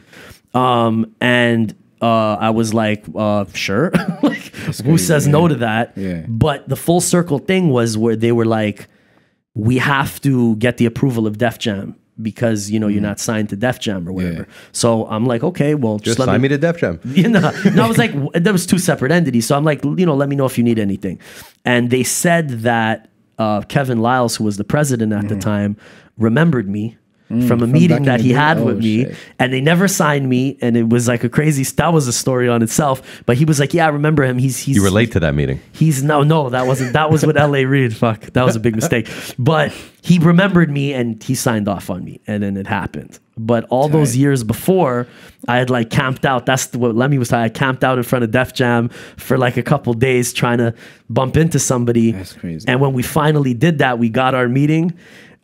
Um, and uh, I was like, uh, sure. like, who says no to that? Yeah. But the full circle thing was where they were like, we have to get the approval of Def Jam because you know you're not signed to Def Jam or whatever. Yeah. So I'm like, okay, well, just, just let sign me. me to Def Jam. You know, no, I was like, there was two separate entities. So I'm like, you know, let me know if you need anything. And they said that uh, Kevin Liles, who was the president at the time, remembered me. From a Mm. from meeting that he day? had Oh, with me, shit. and they never signed me, and it was like a crazy. That was a story on itself. But he was like, "Yeah, I remember him. He's he's You were late to that meeting. He's no, no, that wasn't. That was with L.A. Reid. Fuck, that was a big mistake. But he remembered me and he signed off on me, and then it happened. But all those years before, I had like camped out. That's what Lemme was talking. I camped out in front of Def Jam for like a couple days trying to bump into somebody. That's crazy. And when we finally did that, we got our meeting.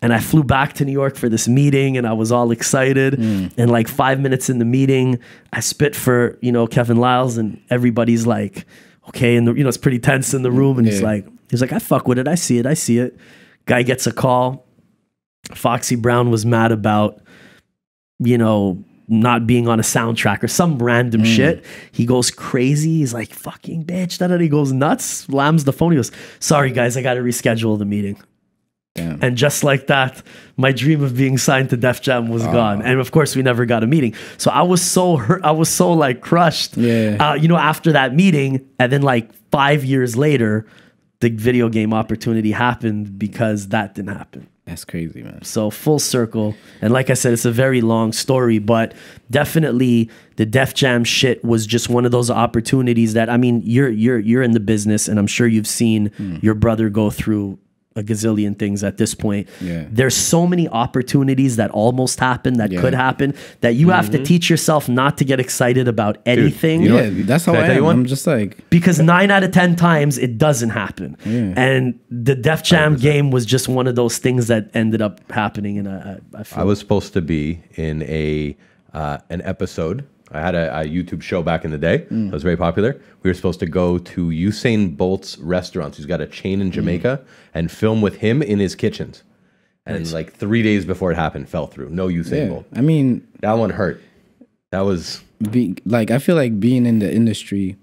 And I flew back to New York for this meeting, and I was all excited. Mm. And like five minutes in the meeting, I spit for you know Kevin Liles, and everybody's like, "Okay," and the, you know it's pretty tense in the room. And he's like, "He's like, I fuck with it. I see it. I see it." Guy gets a call. Foxy Brown was mad about, you know, not being on a soundtrack or some random shit. He goes crazy. He's like, fucking bitch. That he goes nuts, slams the phone. He goes, sorry guys, I got to reschedule the meeting. Damn. And just like that, my dream of being signed to Def Jam was gone. And of course, we never got a meeting. So I was so hurt. I was so like crushed. Yeah. Uh, you know, after that meeting, and then like five years later, the video game opportunity happened because that didn't happen. That's crazy, man. So full circle. And like I said, it's a very long story, but definitely the Def Jam shit was just one of those opportunities that I mean, you're you're you're in the business and I'm sure you've seen Hmm. your brother go through a gazillion things at this point. Yeah. There's so many opportunities that almost happen that Yeah. could happen that you have to teach yourself not to get excited about anything you know yeah, that's how I I am. I'm just like, because nine out of ten times it doesn't happen. And the Def Jam game was just one of those things that ended up happening. And I, I, I I was supposed to be in a uh, an episode. I had a, a YouTube show back in the day Mm. that was very popular. We were supposed to go to Usain Bolt's restaurants. He's got a chain Mm. in Jamaica and film with him in his kitchens. And like three days before it happened, fell through. No Usain yeah. Bolt. I mean, That one hurt. That was be, like I feel like being in the industry,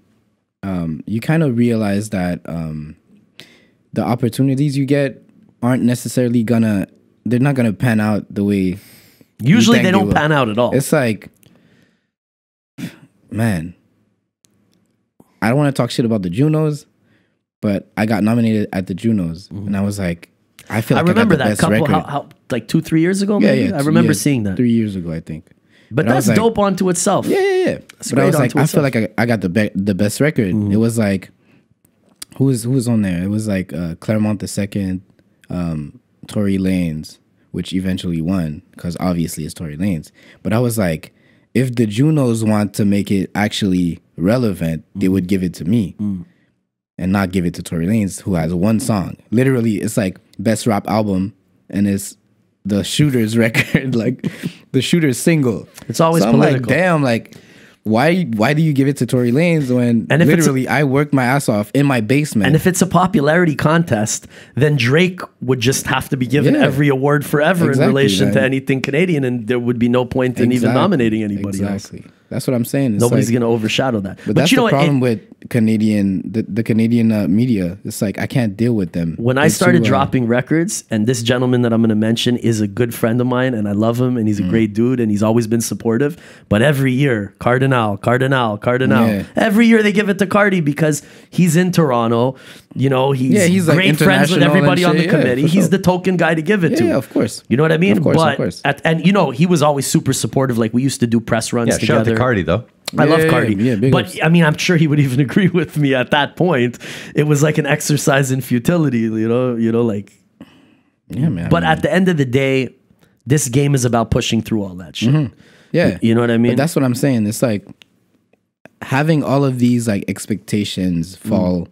um, you kind of realize that um, the opportunities you get aren't necessarily gonna. They're not gonna pan out the way. usually think they they don't will. pan out at all. It's like, man, I don't want to talk shit about the Junos, but I got nominated at the Junos, and I was like, I feel I like remember I got the that best couple, how, how, like two, three years ago, yeah, maybe? yeah, I remember yeah, seeing that. three years ago, I think. But I that's like- dope onto itself. Yeah, yeah, yeah. but great I was like, I itself. feel like I, I got the be- the best record. It was like, who was who was on there? It was like uh, Clairmont the second, um, Tory Lanez, which eventually won because obviously it's Tory Lanez. But I was like, if the Junos want to make it actually relevant, they would give it to me. Mm. And not give it to Tory Lanez, who has one song. Literally, it's like best rap album, and it's the Shooters record, like the Shooters single. It's always so I'm like, political. damn, like why why do you give it to Tory Lanez when And if it's a- literally I worked my ass off in my basement? And if it's a popularity contest, then Drake would just have to be given Yeah. every award forever in Exactly, relation to anything Canadian, and there would be no point in even nominating anybody else. That's what I'm saying. It's Nobody's like- going to overshadow that. But, that's you know the what? problem It- with Canadian the, the Canadian uh, media. It's like I can't deal with them. when I They're started too, uh, dropping records, and this gentleman that I'm going to mention is a good friend of mine, and I love him, and he's a Mm. great dude, and he's always been supportive. But every year, Cardinal, Cardinal, Cardinal, Yeah. every year they give it to Cardi because he's in Toronto. You know, he's, Yeah, he's, like, great friends with everybody on the. Yeah, committee. he's sure. the token guy to give it to. yeah, of course. You know what I mean? Of course, of course. At, and you know, he was always super supportive. Like we used to do press runs together. To Cardi though. I love Yeah, Cardi. yeah, big but ups. I mean, I'm sure he would even agree with me at that point. It was like an exercise in futility, you know, you know, like Yeah, man. but at the end of the day, this game is about pushing through all that shit. yeah, You know what I mean? But that's what I'm saying. It's like having all of these like expectations Mm. fall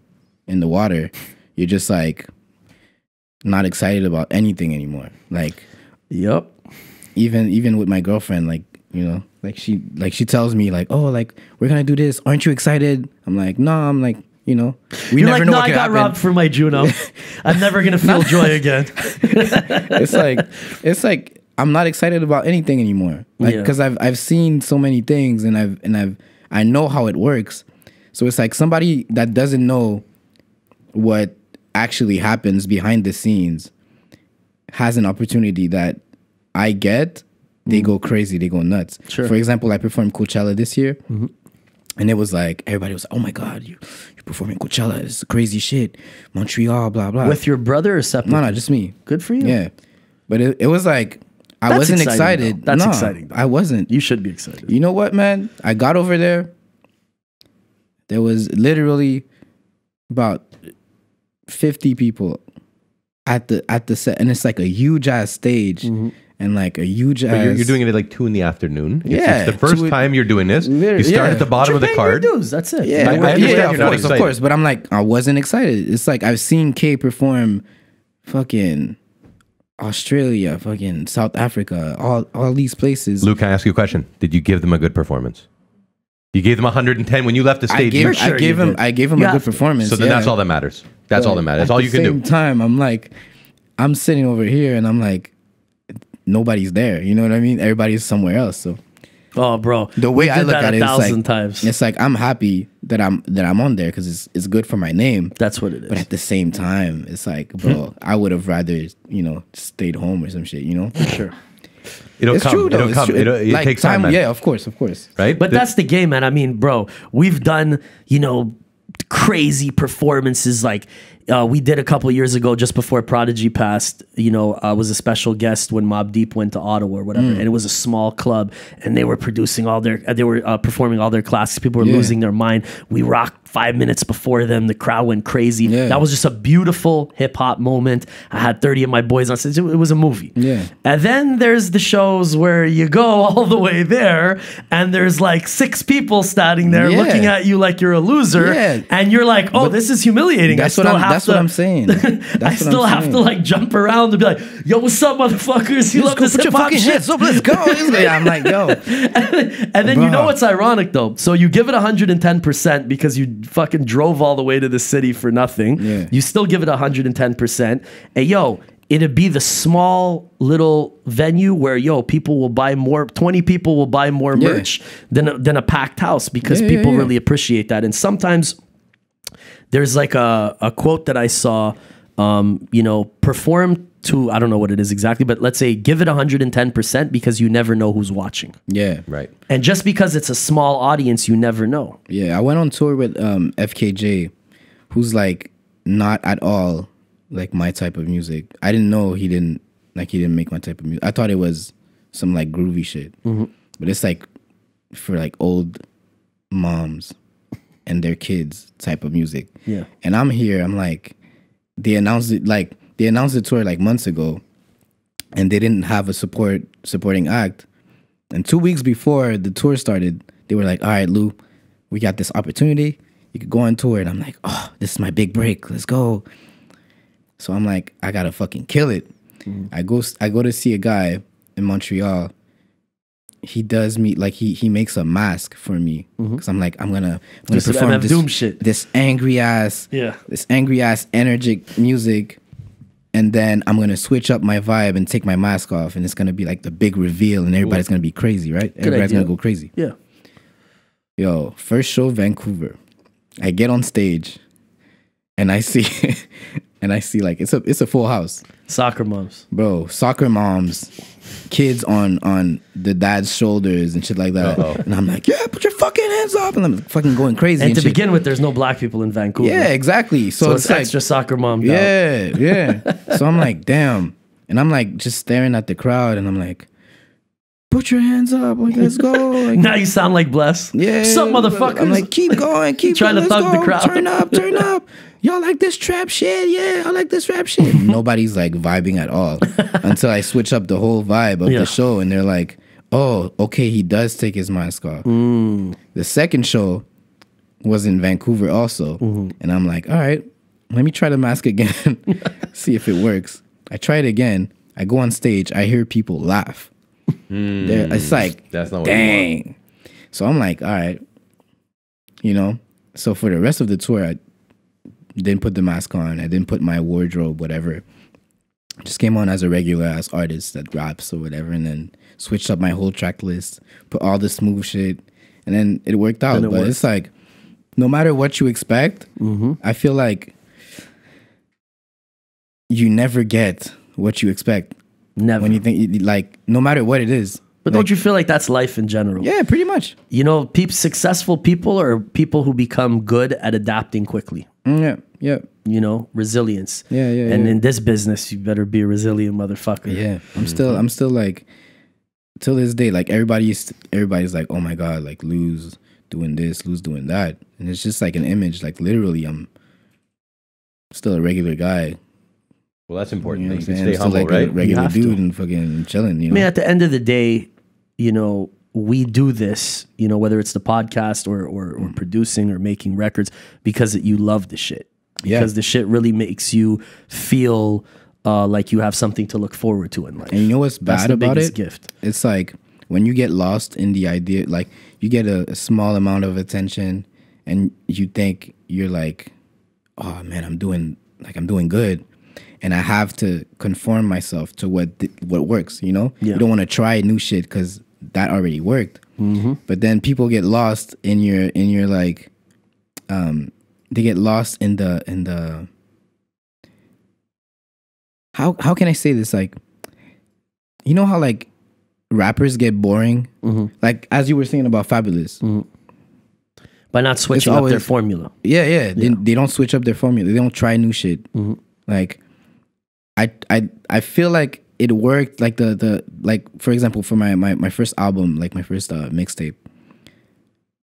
in the water. You're just like not excited about anything anymore. Like Yep. even even with my girlfriend, like you know, like she like she tells me like, oh, like we're gonna do this. Aren't you excited? I'm like, no. I'm like, you know, we You're never like, know no, what I got happen. robbed for my Juno. I'm never gonna feel joy again. it's like it's like I'm not excited about anything anymore. Like Yeah. because I've I've seen so many things and I've and I've I know how it works. So it's like somebody that doesn't know what actually happens behind the scenes has an opportunity that I get. They go crazy. They go nuts. Sure. For example, I performed Coachella this year. And it was like everybody was, "Oh my god, you you're performing Coachella! It's crazy shit, Montreal, blah blah." With your brother or separate? no, no, just me. Good for you. Yeah, but it, it was like I That's wasn't exciting, excited. though. That's No, exciting, though. I wasn't. You should be excited. You know what, man? I got over there. There was literally about fifty people at the at the set, and it's like a huge ass stage Mm-hmm. And like a huge But ass. you're, you're doing it at like two in the afternoon. It's, Yeah, it's the first two- time you're doing this. You start yeah. at the bottom of the You're paying your card. dues. That's it. Yeah, I- I understand yeah, you're of not course, of course. But I'm like, I wasn't excited. It's like I've seen K perform, fucking Australia, fucking South Africa, all all these places. Luke, can I ask you a question? Did you give them a good performance? You gave them 110 when you left the I stage. gave, sure I gave you him, did. I gave him You a good performance. so then yeah. that's all that matters. That's all that matters. That's all you can same do. Time, I'm like, I'm sitting over here, and I'm like, nobody's there. You know what I mean? Everybody's somewhere else. So Oh, bro. the way I look at it, it's thousand like, times. it's like I'm happy that I'm that I'm on there because it's it's good for my name. That's what it is. But at the same time, it's like, bro, hmm. I would have rather you know stayed home or some shit. You know, sure. It'll it's come. true though. It'll It's come. true. It'll, it like, takes time, man. Yeah, of course, of course. Right? But The- that's the game, man. I mean, bro, we've done, you know, crazy performances like uh, we did a couple years ago just before Prodigy passed. You know, I was a special guest when Mobb Deep went to Ottawa or whatever, Mm. and it was a small club, and they were producing all their, uh, they were uh, performing all their classes. People were Yeah. losing their mind. We rocked five minutes before them. The crowd went crazy. Yeah. That was just a beautiful hip hop moment. I had thirty of my boys on stage. It was a movie. Yeah. And then there's the shows where you go all the way there, and there's like six people standing there Yeah. looking at you like you're a loser, Yeah. and you're like, "Oh, this is humiliating." That's I what I'm. That's to, what I'm saying. That's I still have saying. to like jump around and be like, "Yo, what's up, motherfuckers? You love Go this hip hop shit." up. Let's go. Yeah, I'm like, yo. And then you know what's ironic though? So you give it 110% because you fucking drove all the way to the city for nothing. Yeah. You still give it 110%. Hey, yo, it'd be the small little venue where, yo, people will buy more, 20 people will buy more Yeah. merch than a, than a packed house because yeah, people yeah. really appreciate that. And sometimes there's like a, a quote that I saw, um, you know, perform to, I don't know what it is exactly, but let's say give it 110% because you never know who's watching. Yeah. right. And just because it's a small audience, you never know. Yeah, I went on tour with um, FKJ, who's like not at all like my type of music. I didn't know he didn't like he didn't make my type of music. I thought it was some like groovy shit, but it's like for like old moms and their kids type of music. Yeah. and I'm here. I'm like, they announced it like they announced the tour like months ago, and they didn't have a support supporting act. And two weeks before the tour started, they were like, "All right, Lou, we got this opportunity. You could go on tour." And I'm like, "Oh, this is my big break. Let's go." So I'm like, I gotta fucking kill it. Mm-hmm. I go, I go to see a guy in Montreal. He does me like he he makes a mask for me mm-hmm. because I'm like I'm gonna I'm gonna perform this, Doom shit. this angry ass Yeah. this angry ass energetic music and then I'm gonna switch up my vibe and take my mask off, and it's gonna be like the big reveal, and everybody's gonna be crazy, right? Everybody's idea. gonna go crazy. Yeah. Yo, first show Vancouver. I get on stage, and I see, and I see like it's a it's a full house, Soccer moms. bro. Soccer moms, kids on on the dad's shoulders and shit like that. Uh-oh. And I'm like, yeah, put your fucking hands up, and I'm fucking going crazy. And And, to shit. begin with, there's no black people in Vancouver. yeah, exactly. So, So it's, it's like, extra soccer mom. out. yeah, yeah. so I'm like, damn. And I'm like just staring at the crowd and I'm like, put your hands up. Like, let's go. Like, Now you sound like bless. yeah. Some motherfuckers. I'm like, keep going, keep Trying going. to thug the crowd. Turn up, turn up. Y'all like this trap shit? Yeah, I like this rap shit. Nobody's like vibing at all until I switch up the whole vibe of Yeah. the show and they're like, oh, okay, he does take his mask off. Mm. The second show was in Vancouver also. Mm-hmm. And I'm like, all right, let me try the mask again, see if it works. I try it again. I go on stage. I hear people laugh. They're- It's like, That's not what dang. So I'm like, all right, you know. So for the rest of the tour, I didn't put the mask on. I didn't put my wardrobe, whatever. Just came on as a regular ass artist that raps or whatever, and then switched up my whole track list, put all the smooth shit, and then it worked out. It but worked. it's like, no matter what you expect, I feel like you never get what you expect Never. when you think like no matter what it is. but don't you feel like that's life in general? Yeah, pretty much. You know, peop successful people are people who become good at adapting quickly. Mm, Yeah, yeah, You know, resilience. Yeah, yeah, And yeah. in this business, you better be a resilient motherfucker. yeah. I'm still, I'm still like, till this day, like everybody, everybody's like, oh my god, like lose doing this, lose doing that, and it's just like an image. Like literally, I'm still a regular guy. Well, that's You important. know that what you I'm can stay humble, like right? a regular have to. dude and fucking chilling. You know? I know? mean, at the end of the day, you know, we do this, you know, whether it's the podcast or or, or mm. producing or making records because you love the shit. Yeah. Because the shit really makes you feel uh, like you have something to look forward to in life. and you know what's bad about it? gift. It's like when you get lost in the idea, like you get a, a small amount of attention, and you think you're like, oh man, I'm doing like I'm doing good, and I have to conform myself to what what works. You know, Yeah. you don't want to try new shit because that already worked. Mm-hmm. But then people get lost in your in your like, um, they get lost in the in the. How how can I say this like? You know how like rappers get boring, Mm-hmm. like as you were saying about Fabolous. By not switching up their always- formula. Yeah, yeah. They, they don't switch up their formula. They don't try new shit. Mm-hmm. Like, I I I feel like it worked. Like the the like for example for my my my first album, like my first uh, mixtape.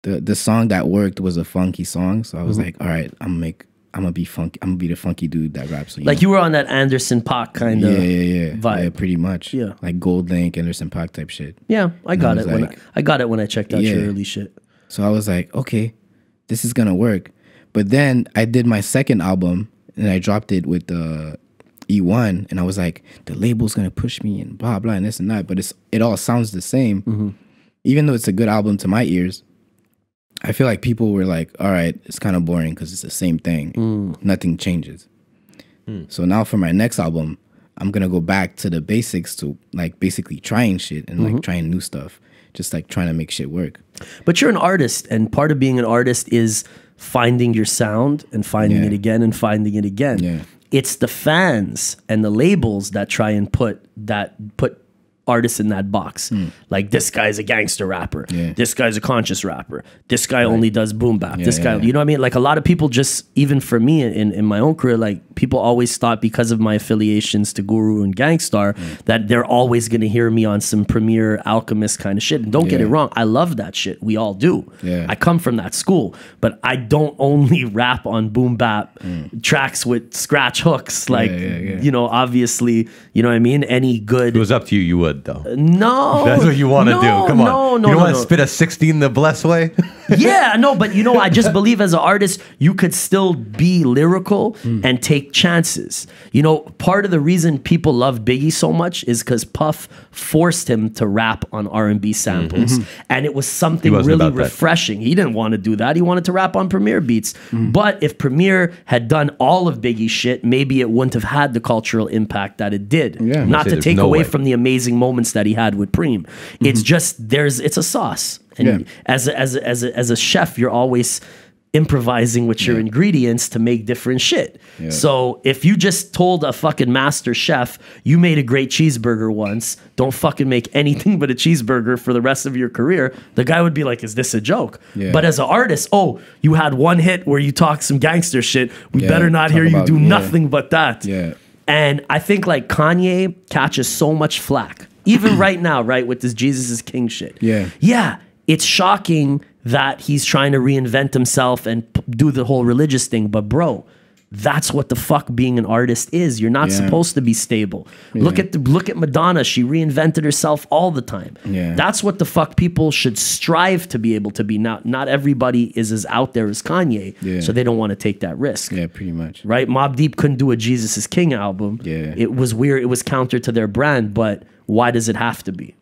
The the song that worked was a funky song, so I was mm-hmm. like, all right, I'm gonna make. I'm gonna be funky. I'm gonna be the funky dude that raps. You Like know? you were on that Anderson Paak kind of. yeah, yeah, yeah, vibe. yeah, pretty much. Yeah. like GoldLink, Anderson Paak type shit. Yeah, I got was it. when I, I got it when I checked out your early shit. So I was like, okay, this is gonna work. But then I did my second album and I dropped it with uh, the E1, and I was like, the label's gonna push me and blah blah and this and that. But it's it all sounds the same, mm-hmm. even though it's a good album to my ears. I feel like people were like, all right, it's kind of boring because it's the same thing. Mm. Nothing changes. Hmm. So now for my next album, I'm gonna go back to the basics to like basically trying shit and like mm-hmm. trying new stuff, just like trying to make shit work. But you're an artist, and part of being an artist is finding your sound and finding Yeah. it again and finding it again. Yeah. It's the fans and the labels that try and put that put artists in that box. Like this guy's a gangster rapper. Yeah. This guy's a conscious rapper. This guy only does boom bap. this guy, yeah. you know what I mean? Like a lot of people just even for me in, in my own career, like people always thought because of my affiliations to Guru and Gang Starr Hmm. that they're always gonna hear me on some premier alchemist kind of shit. And don't get it wrong, I love that shit. We all do. Yeah. I come from that school, but I don't only rap on boom bap tracks with scratch hooks. Like, Mm. yeah, yeah. you know, obviously, you know what I mean? Any good. It was up to you, you would though. Uh, no. That's what you want to no, do. Come on. No, no, you don't no, want to no. spit a 16 the blessed way? yeah, no, but you know, I just believe as an artist, you could still be lyrical hmm. and take chances. You know, part of the reason people love Biggie so much is because Puff forced him to rap on R and B samples, mm-hmm. and it was something really about that. refreshing. He didn't want to do that; he wanted to rap on Premier beats. Mm-hmm. But if Premier had done all of Biggie's shit, maybe it wouldn't have had the cultural impact that it did. Yeah. Not to take no away way. from the amazing moments that he had with Preem. It's just there's it's a sauce. And Yeah. as a, as a, as a, as a chef, you're always improvising with your ingredients to make different shit. So if you just told a fucking master chef you made a great cheeseburger once, don't fucking make anything but a cheeseburger for the rest of your career, the guy would be like, "Is this a joke?" Yeah. But as an artist, oh, you had one hit where you talk some gangster shit. We Yeah, better not hear you do yeah. nothing but that. Yeah. And I think like Kanye catches so much flack, even right now, right, with this Jesus is King shit. Yeah. Yeah. It's shocking that he's trying to reinvent himself and p- do the whole religious thing. But, bro, that's what the fuck being an artist is. You're not Yeah. supposed to be stable. Look at the, look at Madonna. She reinvented herself all the time. Yeah. That's what the fuck people should strive to be able to be. Not not everybody is as out there as Kanye, Yeah. so they don't want to take that risk Yeah, pretty much. right? Mobb Deep couldn't do a Jesus is King album. Yeah. It was weird. It was counter to their brand, but why does it have to be?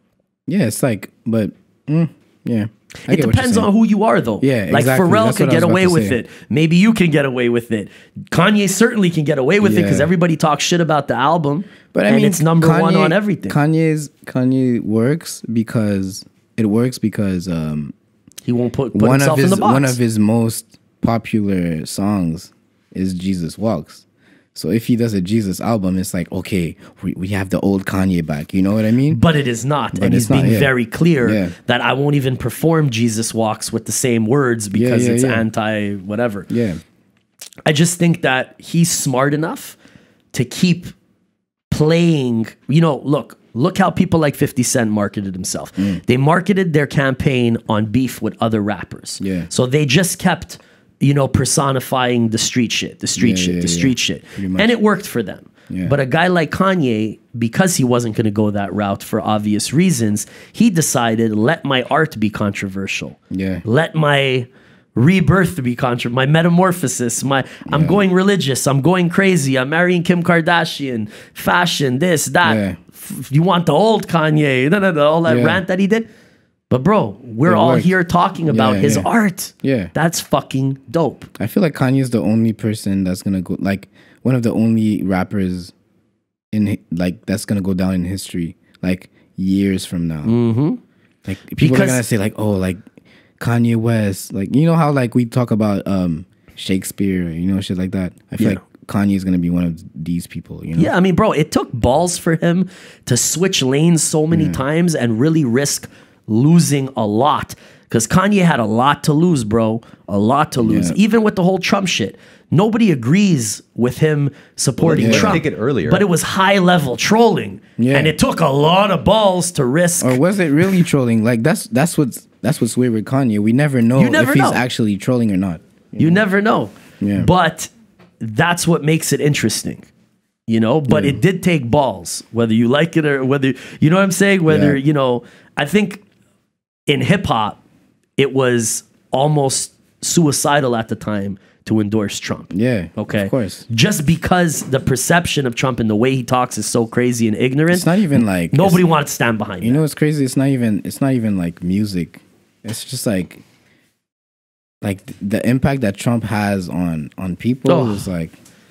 Yeah, it's like, but mm, yeah. I It get what you're depends on who you are, though. Yeah, like exactly. Pharrell That's could get away with say. it. Maybe you can get away with it. Kanye certainly can get away with it because everybody talks shit about the album. But I and mean, it's number one on everything. Kanye's Kanye works because it works because um, he won't put, put one himself of his in the box. one of his most popular songs is Jesus Walks. So if he does a Jesus album, it's like okay, we, we have the old Kanye back. You know what I mean? but it is not. and he's not, being yeah. very clear Yeah. that I won't even perform Jesus Walks with the same words because yeah, it's anti whatever. yeah, I just think that he's smart enough to keep playing. You know, look, look how people like 50 Cent marketed himself. Mm. They marketed their campaign on beef with other rappers. Yeah. So they just kept, you know, personifying the street shit, the street Yeah, shit, yeah, the yeah. street shit. And it worked for them. Yeah. But a guy like Kanye, because he wasn't going to go that route for obvious reasons, he decided let my art be controversial. Yeah. Let my rebirth be controversial. My metamorphosis. My I'm going religious. I'm going crazy. I'm marrying Kim Kardashian. Fashion. This that. Yeah. You want the old Kanye? No, no, no. All that Yeah. rant that he did. But bro, we're It all worked. here talking about Yeah, his yeah. art. Yeah. That's fucking dope. I feel like Kanye's the only person that's gonna go like one of the only rappers in like that's gonna go down in history like years from now. Mm-hmm. Like people Because- are gonna say like, oh, like Kanye West, like you know how like we talk about um Shakespeare, you know, shit like that. I feel Yeah. like Kanye is gonna be one of these people. You know? Yeah, I mean, bro, it took balls for him to switch lanes so many times and really risk losing a lot. Because Kanye had a lot to lose, bro. A lot to lose. Yeah. Even with the whole Trump shit. Nobody agrees with him supporting Well, they Trump. didn't take it earlier. But it was high level trolling. Yeah. And it took a lot of balls to risk. Or was it really trolling? Like that's that's what's that's what's weird with Kanye. We never know never if he's actually trolling or not. You never know. Yeah. But that's what makes it interesting. You know, but it did take balls, whether you like it or whether you know what I'm saying, whether, Yeah. you know, I think in hip hop it was almost suicidal at the time to endorse Trump. Yeah. Okay. Of course. Just because the perception of Trump and the way he talks is so crazy and ignorant, It's not even like nobody it's- wanted to stand behind him. You that. know what's crazy? It's not even it's not even like music. It's just like like the impact that Trump has on on people Oh. is like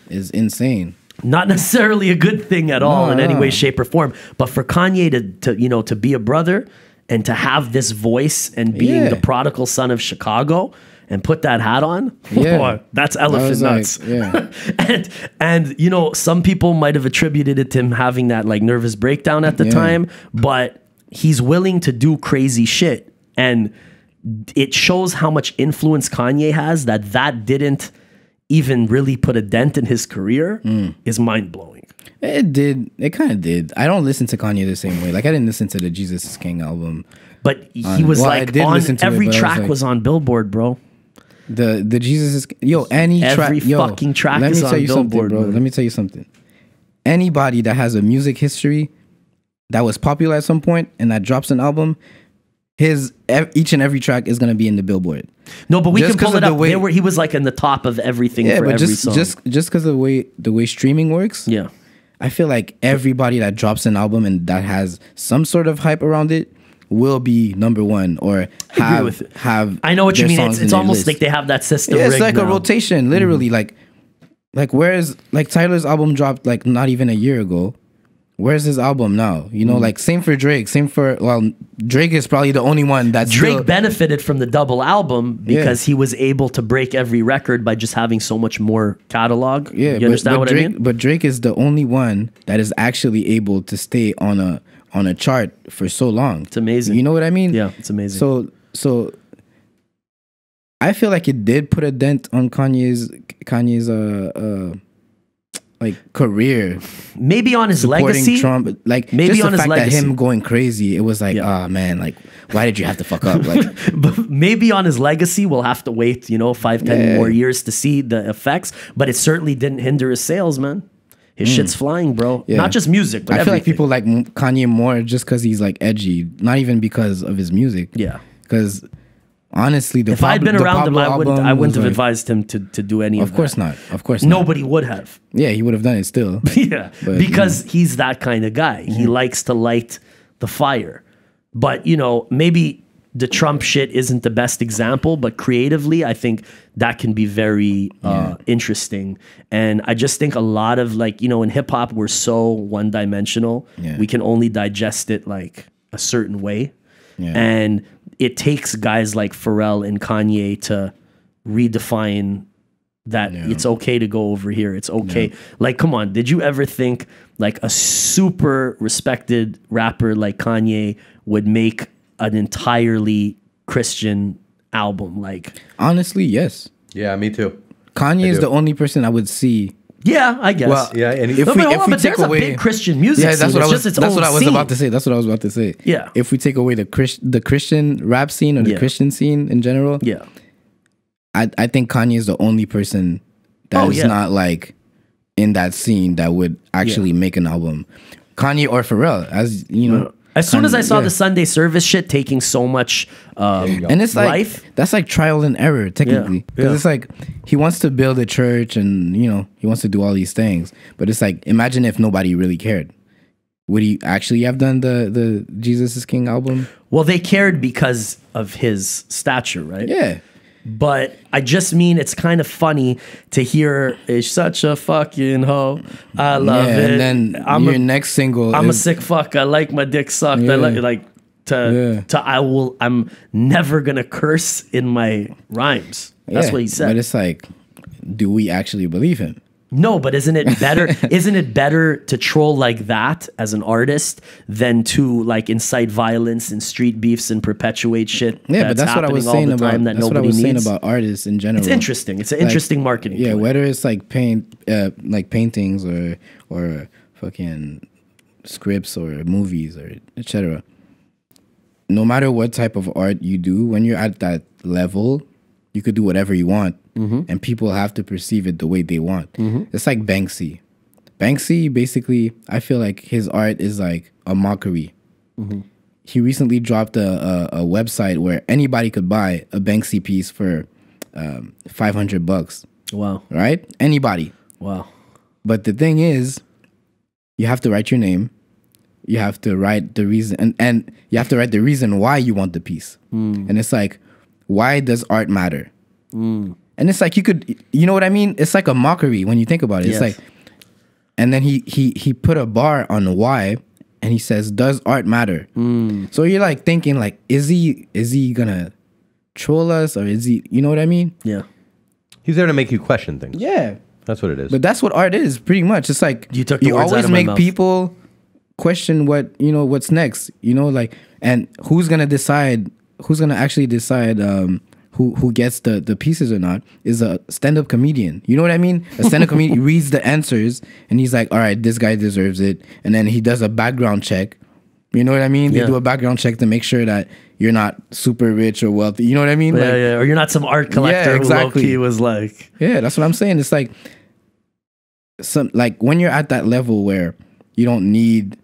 is insane. not necessarily a good thing at all No, in any no. way shape or form but for kanye to, to you know to be a brother and to have this voice and being Yeah. the prodigal son of chicago and put that hat on Yeah. boy, that's elephant was like, nuts yeah. and and you know some people might have attributed it to him having that like nervous breakdown at the Yeah. time but he's willing to do crazy shit and it shows how much influence Kanye has that that didn't even really put a dent in his career Mm. is mind blowing. It did. It kind of did. I don't listen to Kanye the same way. Like I didn't listen to the Jesus is King album. But he On- was well, like on to it, every was track like- was on Billboard, bro. The the Jesus is yo any Every track yo, fucking track Let is me on tell you something, Billboard, bro. man. Let me tell you something. Anybody that has a music history that was popular at some point and that drops an album, his each and every track is gonna be in the Billboard. No, but we Just can pull it the up. way- were, he was like in the top of everything Yeah, for but every just just just because of the way the way streaming works, yeah. I feel like everybody that drops an album and that has some sort of hype around it will be number one or have with have. I know what you mean. It's, it's almost list. like they have that system. Yeah, it's like a rotation, literally. Like, like where's like Tyler's album dropped like not even a year ago. where's his album now? You know, Mm. like same for Drake, same for well, Drake is probably the only one that Drake still- benefited from the double album because he was able to break every record by just having so much more catalog. Yeah, you but, understand but what Drake, I mean? But Drake is the only one that is actually able to stay on a on a chart for so long. It's amazing. You know what I mean? Yeah, it's amazing. So so I feel like it did put a dent on Kanye's Kanye's uh uh like career Maybe on his legacy, Trump. Like Maybe just on the his fact legacy. that him going crazy, it was like, Yeah. oh man, like why did you have to fuck up? Like but maybe on his legacy, we'll have to wait, you know, five, ten Yeah. more years to see the effects. But it certainly didn't hinder his sales, man. His shit's flying, bro. Mm. Yeah. Not just music, but I feel like people like Kanye more just because he's like edgy, not even because of his music. Yeah. Because honestly, the If I'd been around him, I wouldn't. I wouldn't have like- advised him to to do any of. Of course that. not. Of course not. Nobody would have. Yeah, he would have done it still. Yeah, But, because he's that kind of guy. He likes to light the fire. But, you know, maybe the Trump shit isn't the best example, but creatively, I think that can be very uh, interesting. And I just think a lot of like, you know, in hip hop, we're so one dimensional. Yeah. We can only digest it like a certain way. Yeah. And it takes guys like Pharrell and Kanye to redefine that it's okay to go over here. It's okay. Like, come on, did you ever think like a super respected rapper like Kanye would make an entirely Christian album? Like, Honestly, yes. Yeah, me too. Kanye is do. the only person I would see. Yeah, I guess. Well, Yeah, and if No, we if on, we but take there's away a big Christian music yeah, that's scene. what I was. That's what I was scene. about to say. That's what I was about to say. Yeah. If we take away the Chris, the Christian rap scene or the Yeah. Christian scene in general, yeah. I I think Kanye is the only person that oh, is Oh, yeah. not like in that scene that would actually make an album. Kanye or Pharrell, as you know. As soon as I saw yeah. the Sunday service shit taking so much um, and it's like life, that's like trial and error technically. Because yeah. it's like he wants to build a church and you know he wants to do all these things. But it's like imagine if nobody really cared. Would he actually have done the the jesus is king album? Well, they cared because of his stature, right? yeah But I just mean it's kind of funny to hear it's such a fucking hoe. I love yeah it. and then I'm your a, next single I'm a sick fuck. I like my dick sucked. I like like to Yeah. to I will I'm never gonna curse in my rhymes. That's yeah, what he said. but it's like do we actually believe him No, but isn't it better? isn't it better to troll like that as an artist than to like incite violence and street beefs and perpetuate shit? yeah but that's what i was all saying the about time that that's what i nobody was saying needs. about artists in general It's interesting. It's an interesting marketing. yeah whether it's like paint uh, like paintings or or fucking scripts or movies or etc no matter what type of art you do when you're at that level you could do whatever you want mm-hmm. and people have to perceive it the way they want. Mm-hmm. It's like banksy. Banksy basically i feel like his art is like a mockery. Mm-hmm. He recently dropped a, a, a website where anybody could buy a banksy piece for um, 500 bucks. Wow. right? Anybody. Wow. but the thing is, you have to write your name. You have to write the reason, and, and you have to write the reason why you want the piece. Hmm. And it's like, why does art matter? Hmm. And it's like you could, you know what I mean? It's like a mockery when you think about it. It's like, and then he he he put a bar on why, and he says, "Does art matter?" Hmm. So you're like thinking, like, is he is he gonna troll us or is he? You know what I mean? Yeah. He's there to make you question things. Yeah. That's what it is. But that's what art is, pretty much. It's like You took the words out always make mouth. people question what you know what's next. You know, like and who's gonna decide? Who's gonna actually decide um, who who gets the the pieces or not? Is a stand up comedian. You know what I mean? A stand up comedian reads the answers and he's like, all right, this guy deserves it, and then he does a background check. You know what I mean? They Yeah. do a background check to make sure that you're not super rich or wealthy. You know what I mean? Yeah, Like, yeah. Or you're not some art collector yeah, exactly. who was like, Yeah, that's what I'm saying. It's like some like when you're at that level where you don't need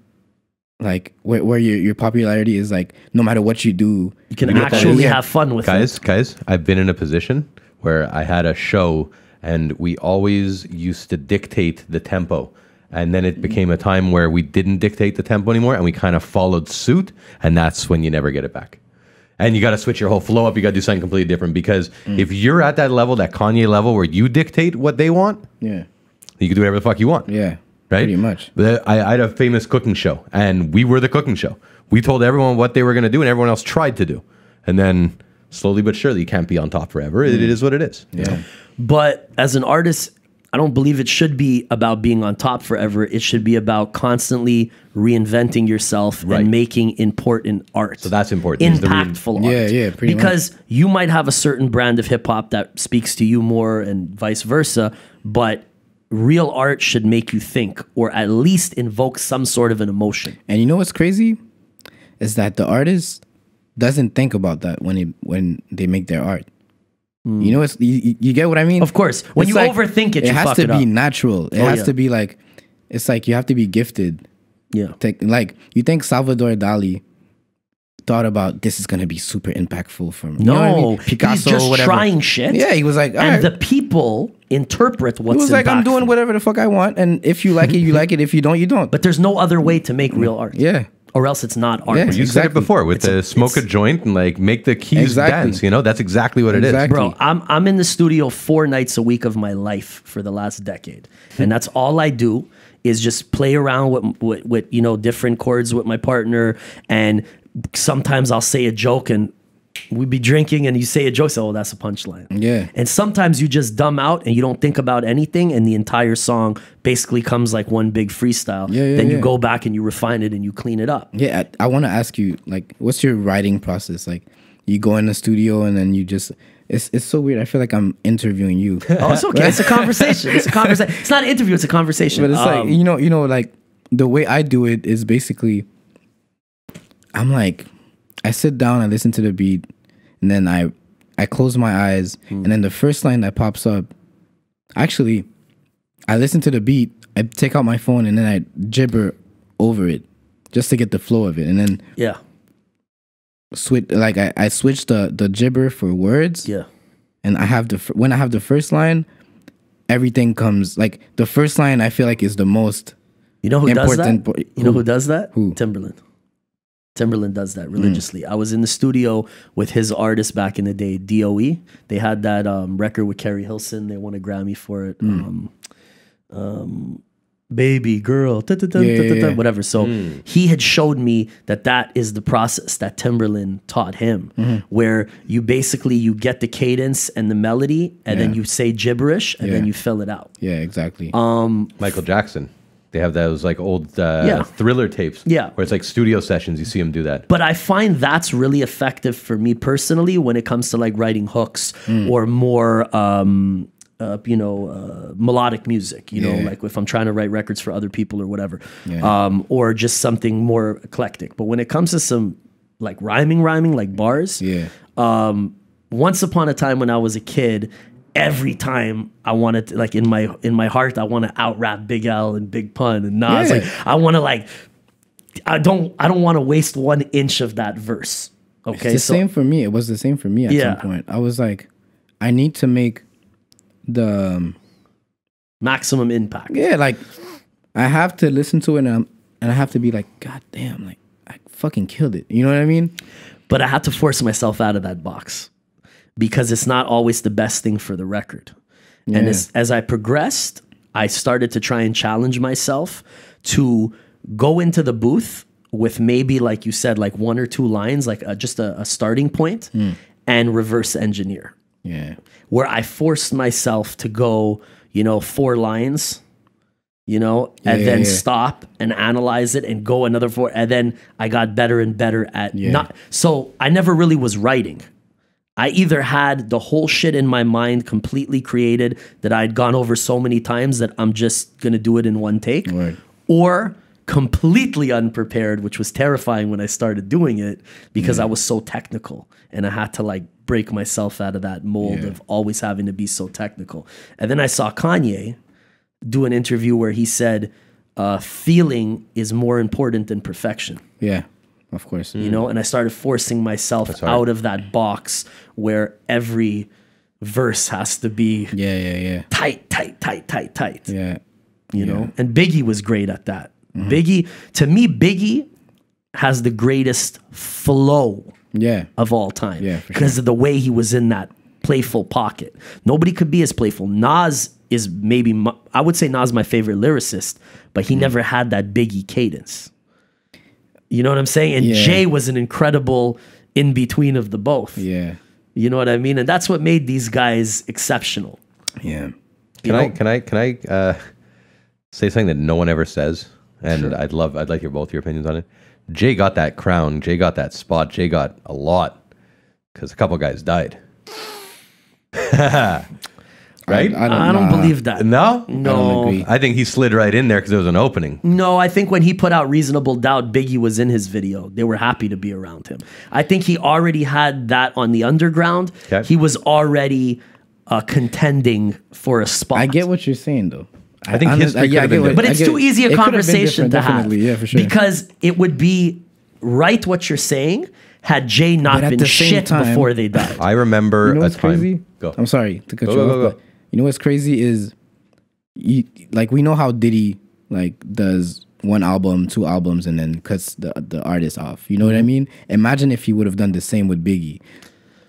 like where, where your your popularity is like no matter what you do you can You know actually? Yeah. have fun with guys, it. guys, I've been in a position where I had a show and we always used to dictate the tempo. And then it became a time where we didn't dictate the tempo anymore and we kind of followed suit. And that's when you never get it back. And you got to switch your whole flow up. You got to do something completely different because mm. if you're at that level, that Kanye level where you dictate what they want, yeah you can do whatever the fuck you want. yeah right? Pretty much. The- I, I had a famous cooking show, and we were the cooking show. We told everyone what they were going to do, and everyone else tried to do. And then slowly but surely, you can't be on top forever. It, it is what it is. Yeah. But as an artist, I don't believe it should be about being on top forever. It should be about constantly reinventing yourself Right. and making important art. So that's important, is the re- Impactful Yeah, art. yeah, pretty much. Because you might have a certain brand of hip hop that speaks to you more and vice versa, but real art should make you think or at least invoke some sort of an emotion. And you know what's crazy? Is that the artist doesn't think about that when it, when they make their art. Hmm. You know, it's you, you- get what I mean. Of course. When It's you overthink it, it has to it be up. natural. It Oh, has yeah. to be like, it's like you have to be gifted. Yeah. Take, like you think Salvador Dali thought about this is gonna be super impactful for me. You No, know what I mean? he's just whatever. trying shit. Yeah, he was like, all and right. the people interpret what's He was like, I'm doing whatever the fuck I want, and if you like it, you like it. If you don't, you don't. But there's no other way to make real art. yeah, Or else it's not art. Yeah. You said it before with the smoke a joint and like make the keys Exactly. dance. You know, that's exactly what it is. Bro, I'm I'm in the studio four nights a week of my life for the last decade, and that's all I do is just play around with, with with you know different chords with my partner, and sometimes I'll say a joke and we'd be drinking and you say a joke, so oh that's a punchline. Yeah. And sometimes you just dumb out and you don't think about anything, and the entire song basically comes like one big freestyle. Yeah, yeah, then you go back and you refine it and you clean it up. yeah. I, I want to ask you, like, what's your writing process? Like, you go in the studio and then you just. It's it's so weird. I feel like I'm interviewing you. Oh, it's okay. It's a conversation. It's a conversation. It's not an interview. It's a conversation. But it's Um, like you know, you know, like the way I do it is basically, I'm like, I sit down, I listen to the beat, and then I, I close my eyes, hmm. and then the first line that pops up, actually, I listen to the beat, I take out my phone, and then I gibber over it, just to get the flow of it, and then yeah, switch like I, I switch the the gibber for words, yeah. and I have the when I have the first line, everything comes like the first line I feel like is the most. You know who does that? You know who? who does that? Who? Timbaland. Timbaland does that religiously. I was in the studio with his artist back in the day, DOE. They had that um, record with Keri Hilson. They won a Grammy for it. Um, um, baby girl, da, da, da, Yeah, da, da, da, whatever. So he had showed me that that is the process that Timbaland taught him, Mm-hmm. where you basically you get the cadence and the melody, and then you say gibberish, and then you fill it out. Yeah, exactly. Um, Michael Jackson. They have those like old uh, Yeah. thriller tapes. Yeah. Where it's like studio sessions. You see him do that. but I find that's really effective for me personally when it comes to like writing hooks Hmm. or more, um, uh, you know, uh, melodic music. You know, like if I'm trying to write records for other people or whatever, Yeah. um, or just something more eclectic. But when it comes to some like rhyming, rhyming like bars, yeah. um, once upon a time when I was a kid, every time I wanted to, like in my in my heart, I want to out rap Big L and Big Pun and Nas. Yeah. Like I want to like I don't I don't want to waste one inch of that verse. Okay, It's the same for me. It was the same for me at Yeah. some point. I was like, I need to make the um, maximum impact. yeah, like I have to listen to it and, I'm, and I have to be like, God damn, like I fucking killed it. You know what I mean? But I had to force myself out of that box because it's not always the best thing for the record. And as, as I progressed, I started to try and challenge myself to go into the booth with maybe, like you said, like one or two lines, like a, just a, a starting point, hmm. and reverse engineer, Yeah. where I forced myself to go, you know, four lines. You know, and Yeah, then yeah. stop and analyze it and go another four. And then I got better and better at Yeah. not. So I never really was writing. I either had the whole shit in my mind completely created that I'd gone over so many times that I'm just gonna do it in one take, Word. or completely unprepared, which was terrifying when I started doing it because I was so technical and I had to like break myself out of that mold Yeah. of always having to be so technical. And then I saw Kanye do an interview where he said, uh, "Feeling is more important than perfection." Yeah. Of course. you know and i started forcing myself out of that box where every verse has to be Yeah, yeah, yeah. tight tight tight tight tight Yeah. you know and biggie was great at that biggie to me biggie has the greatest flow Yeah. of all time Yeah, because of the way he was in that playful pocket nobody could be as playful nas is maybe my, I would say Nas my favorite lyricist, but Hmm. he never had that Biggie cadence. You know what I'm saying? And Yeah. Jay was an incredible in between of the both. Yeah. You know what I mean? And that's what made these guys exceptional. Yeah. Can You I can I can I uh, say something that no one ever says? And I'd love I'd like your both your opinions on it. Jay got that crown. Jay got that spot. Jay got a lot because a couple guys died. right? I don't, I don't nah. believe that. no, No. agree. I think he slid right in there because there was an opening. No, I think when he put out Reasonable Doubt, Biggie was in his video. They were happy to be around him. I think he already had that on the underground. Okay. He was already uh, contending for a spot. I get what you're saying though. I think history I could have been what- different. but it's get- too easy a it could have been conversation to have. Definitely, yeah, for sure. Because it would be right what you're saying had Jay not been the shit time- before they died. I remember you know a time. crazy? Go. I'm sorry to cut Go, you go, off, go, go. but you know what's crazy is, you like we know how Diddy like does one album, two albums, and then cuts the the artist off. You know what I mean? Imagine if he would have done the same with Biggie.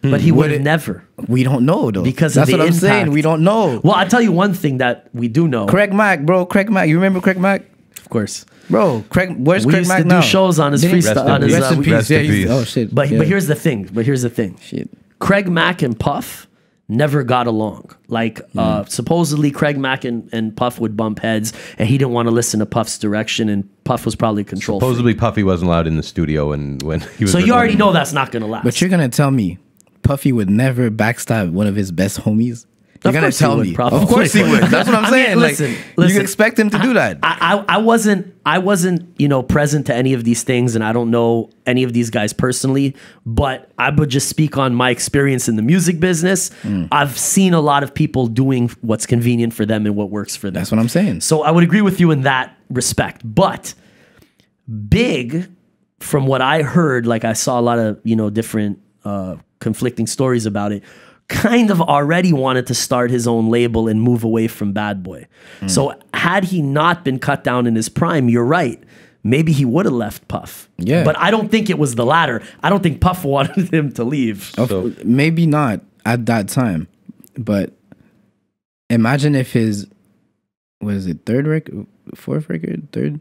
but he would Would have it- never. We don't know though. Because of that's the what I'm saying. impact. We don't know. Well, I'll tell you one thing that we do know. Craig Mack, bro. Craig Mack. You remember Craig Mack? Of course. Bro, Craig, where's We Craig used Mack to do shows on his Didn't- freestyle- Rest in on his, peace. uh, Rest in peace. Yeah, peace. Oh shit. But yeah. but here's the thing. But here's the thing. shit. Craig Mack and Puff never got along. Like uh, Hmm. supposedly Craig Mack and, and Puff would bump heads, and he didn't want to listen to Puff's direction, and Puff was probably control. freak. Supposedly Puffy wasn't allowed in the studio and when he was. So you already recording. know that's not gonna last. But you're gonna tell me Puffy would never backstab one of his best homies? You're gonna tell me. probably. Of course he would. That's what I'm I mean, saying. like, listen, listen. you expect him to do that. I, I I wasn't I wasn't you know present to any of these things, and I don't know any of these guys personally. But I would just speak on my experience in the music business. Hmm. I've seen a lot of people doing what's convenient for them and what works for them. That's what I'm saying. So I would agree with you in that respect. But Big, from what I heard, like I saw a lot of, you know, different uh, conflicting stories about it, kind of already wanted to start his own label and move away from Bad Boy. Hmm. So had he not been cut down in his prime, you're right. Maybe he would have left Puff. Yeah. But I don't think it was the latter. I don't think Puff wanted him to leave. Of- So- maybe not at that time, but imagine if his what is it third record, fourth record, third?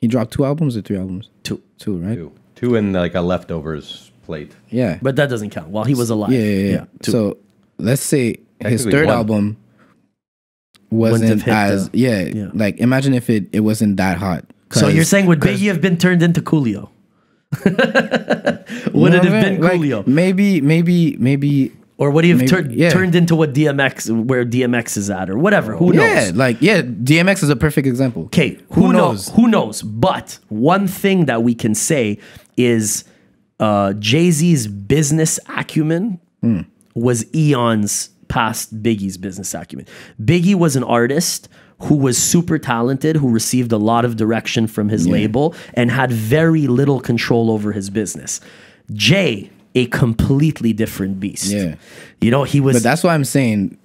He dropped two albums or three albums? Two. Two, right? Two, two in like a leftovers plate. Yeah. But that doesn't count. While he was alive. yeah, yeah, yeah. two. So let's say his third one. album wasn't as the- yeah, yeah. Like imagine if it it wasn't that hot. so you're saying would Biggie have been turned into Coolio? would You it have I been mean? Like, Coolio? maybe, maybe, maybe. Or would he have Maybe- turned yeah. turned into what DMX where DMX is at or whatever? Who knows? Yeah, like yeah, DMX is a perfect example. Okay, who, Who knows? knows? Who knows? But one thing that we can say is uh, Jay Z's business acumen Hmm. was eons past Biggie's business acumen. Biggie was an artist who was super talented, who received a lot of direction from his label and had very little control over his business. Jay, a completely different beast. Yeah. You know, he was But that's why I'm saying.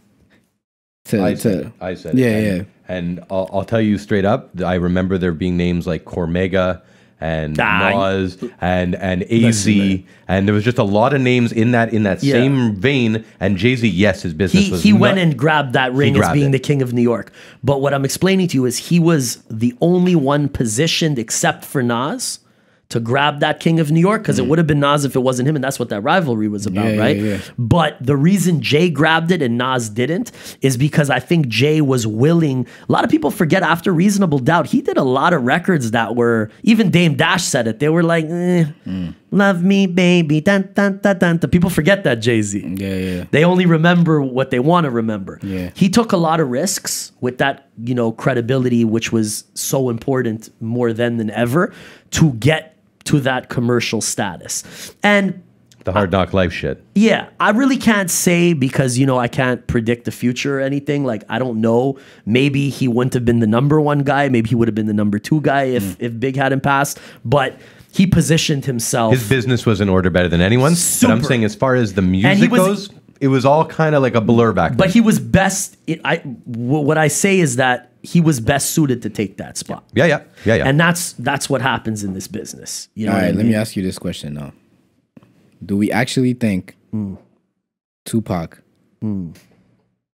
To, I to said it. I said yeah, it. yeah. And, and I'll, I'll tell you straight up. I remember there being names like Cormega and Ah, Nas and and AZ, and there was just a lot of names in that in that Yeah. same vein. And Jay Z, yes, his business he, was. he went and grabbed that ring as being it. the king of New York. But what I'm explaining to you is he was the only one positioned except for Nas to grab that king of New York because it would have been Nas if it wasn't him, and that's what that rivalry was about, Mm. Yeah, yeah, right? yeah. But the reason Jay grabbed it and Nas didn't is because I think Jay was willing. A lot of people forget after Reasonable Doubt, he did a lot of records that were even Dame Dash said it. They were like, eh, Mm. "Love me, baby," dun dun dun dun. People forget that Jay Z. Yeah, yeah. They only remember what they want to remember. Yeah. He took a lot of risks with that, you know, credibility, which was so important more then than ever to get to that commercial status. And the hard knock life shit. yeah, I really can't say because, you know, I can't predict the future or anything. Like, I don't know. Maybe he wouldn't have been the number one guy. Maybe he would have been the number two guy if, mm. if Big hadn't passed. But he positioned himself. His business was in order better than anyone's. But I'm saying, as far as the music was- goes, it was all kind of like a blur back then. but he was best. It, I, what I say is that he was best suited to take that spot. yeah, yeah, yeah, yeah. And that's that's what happens in this business. You know All what right, I let me ask you this question now. Do we actually think Hmm. Tupac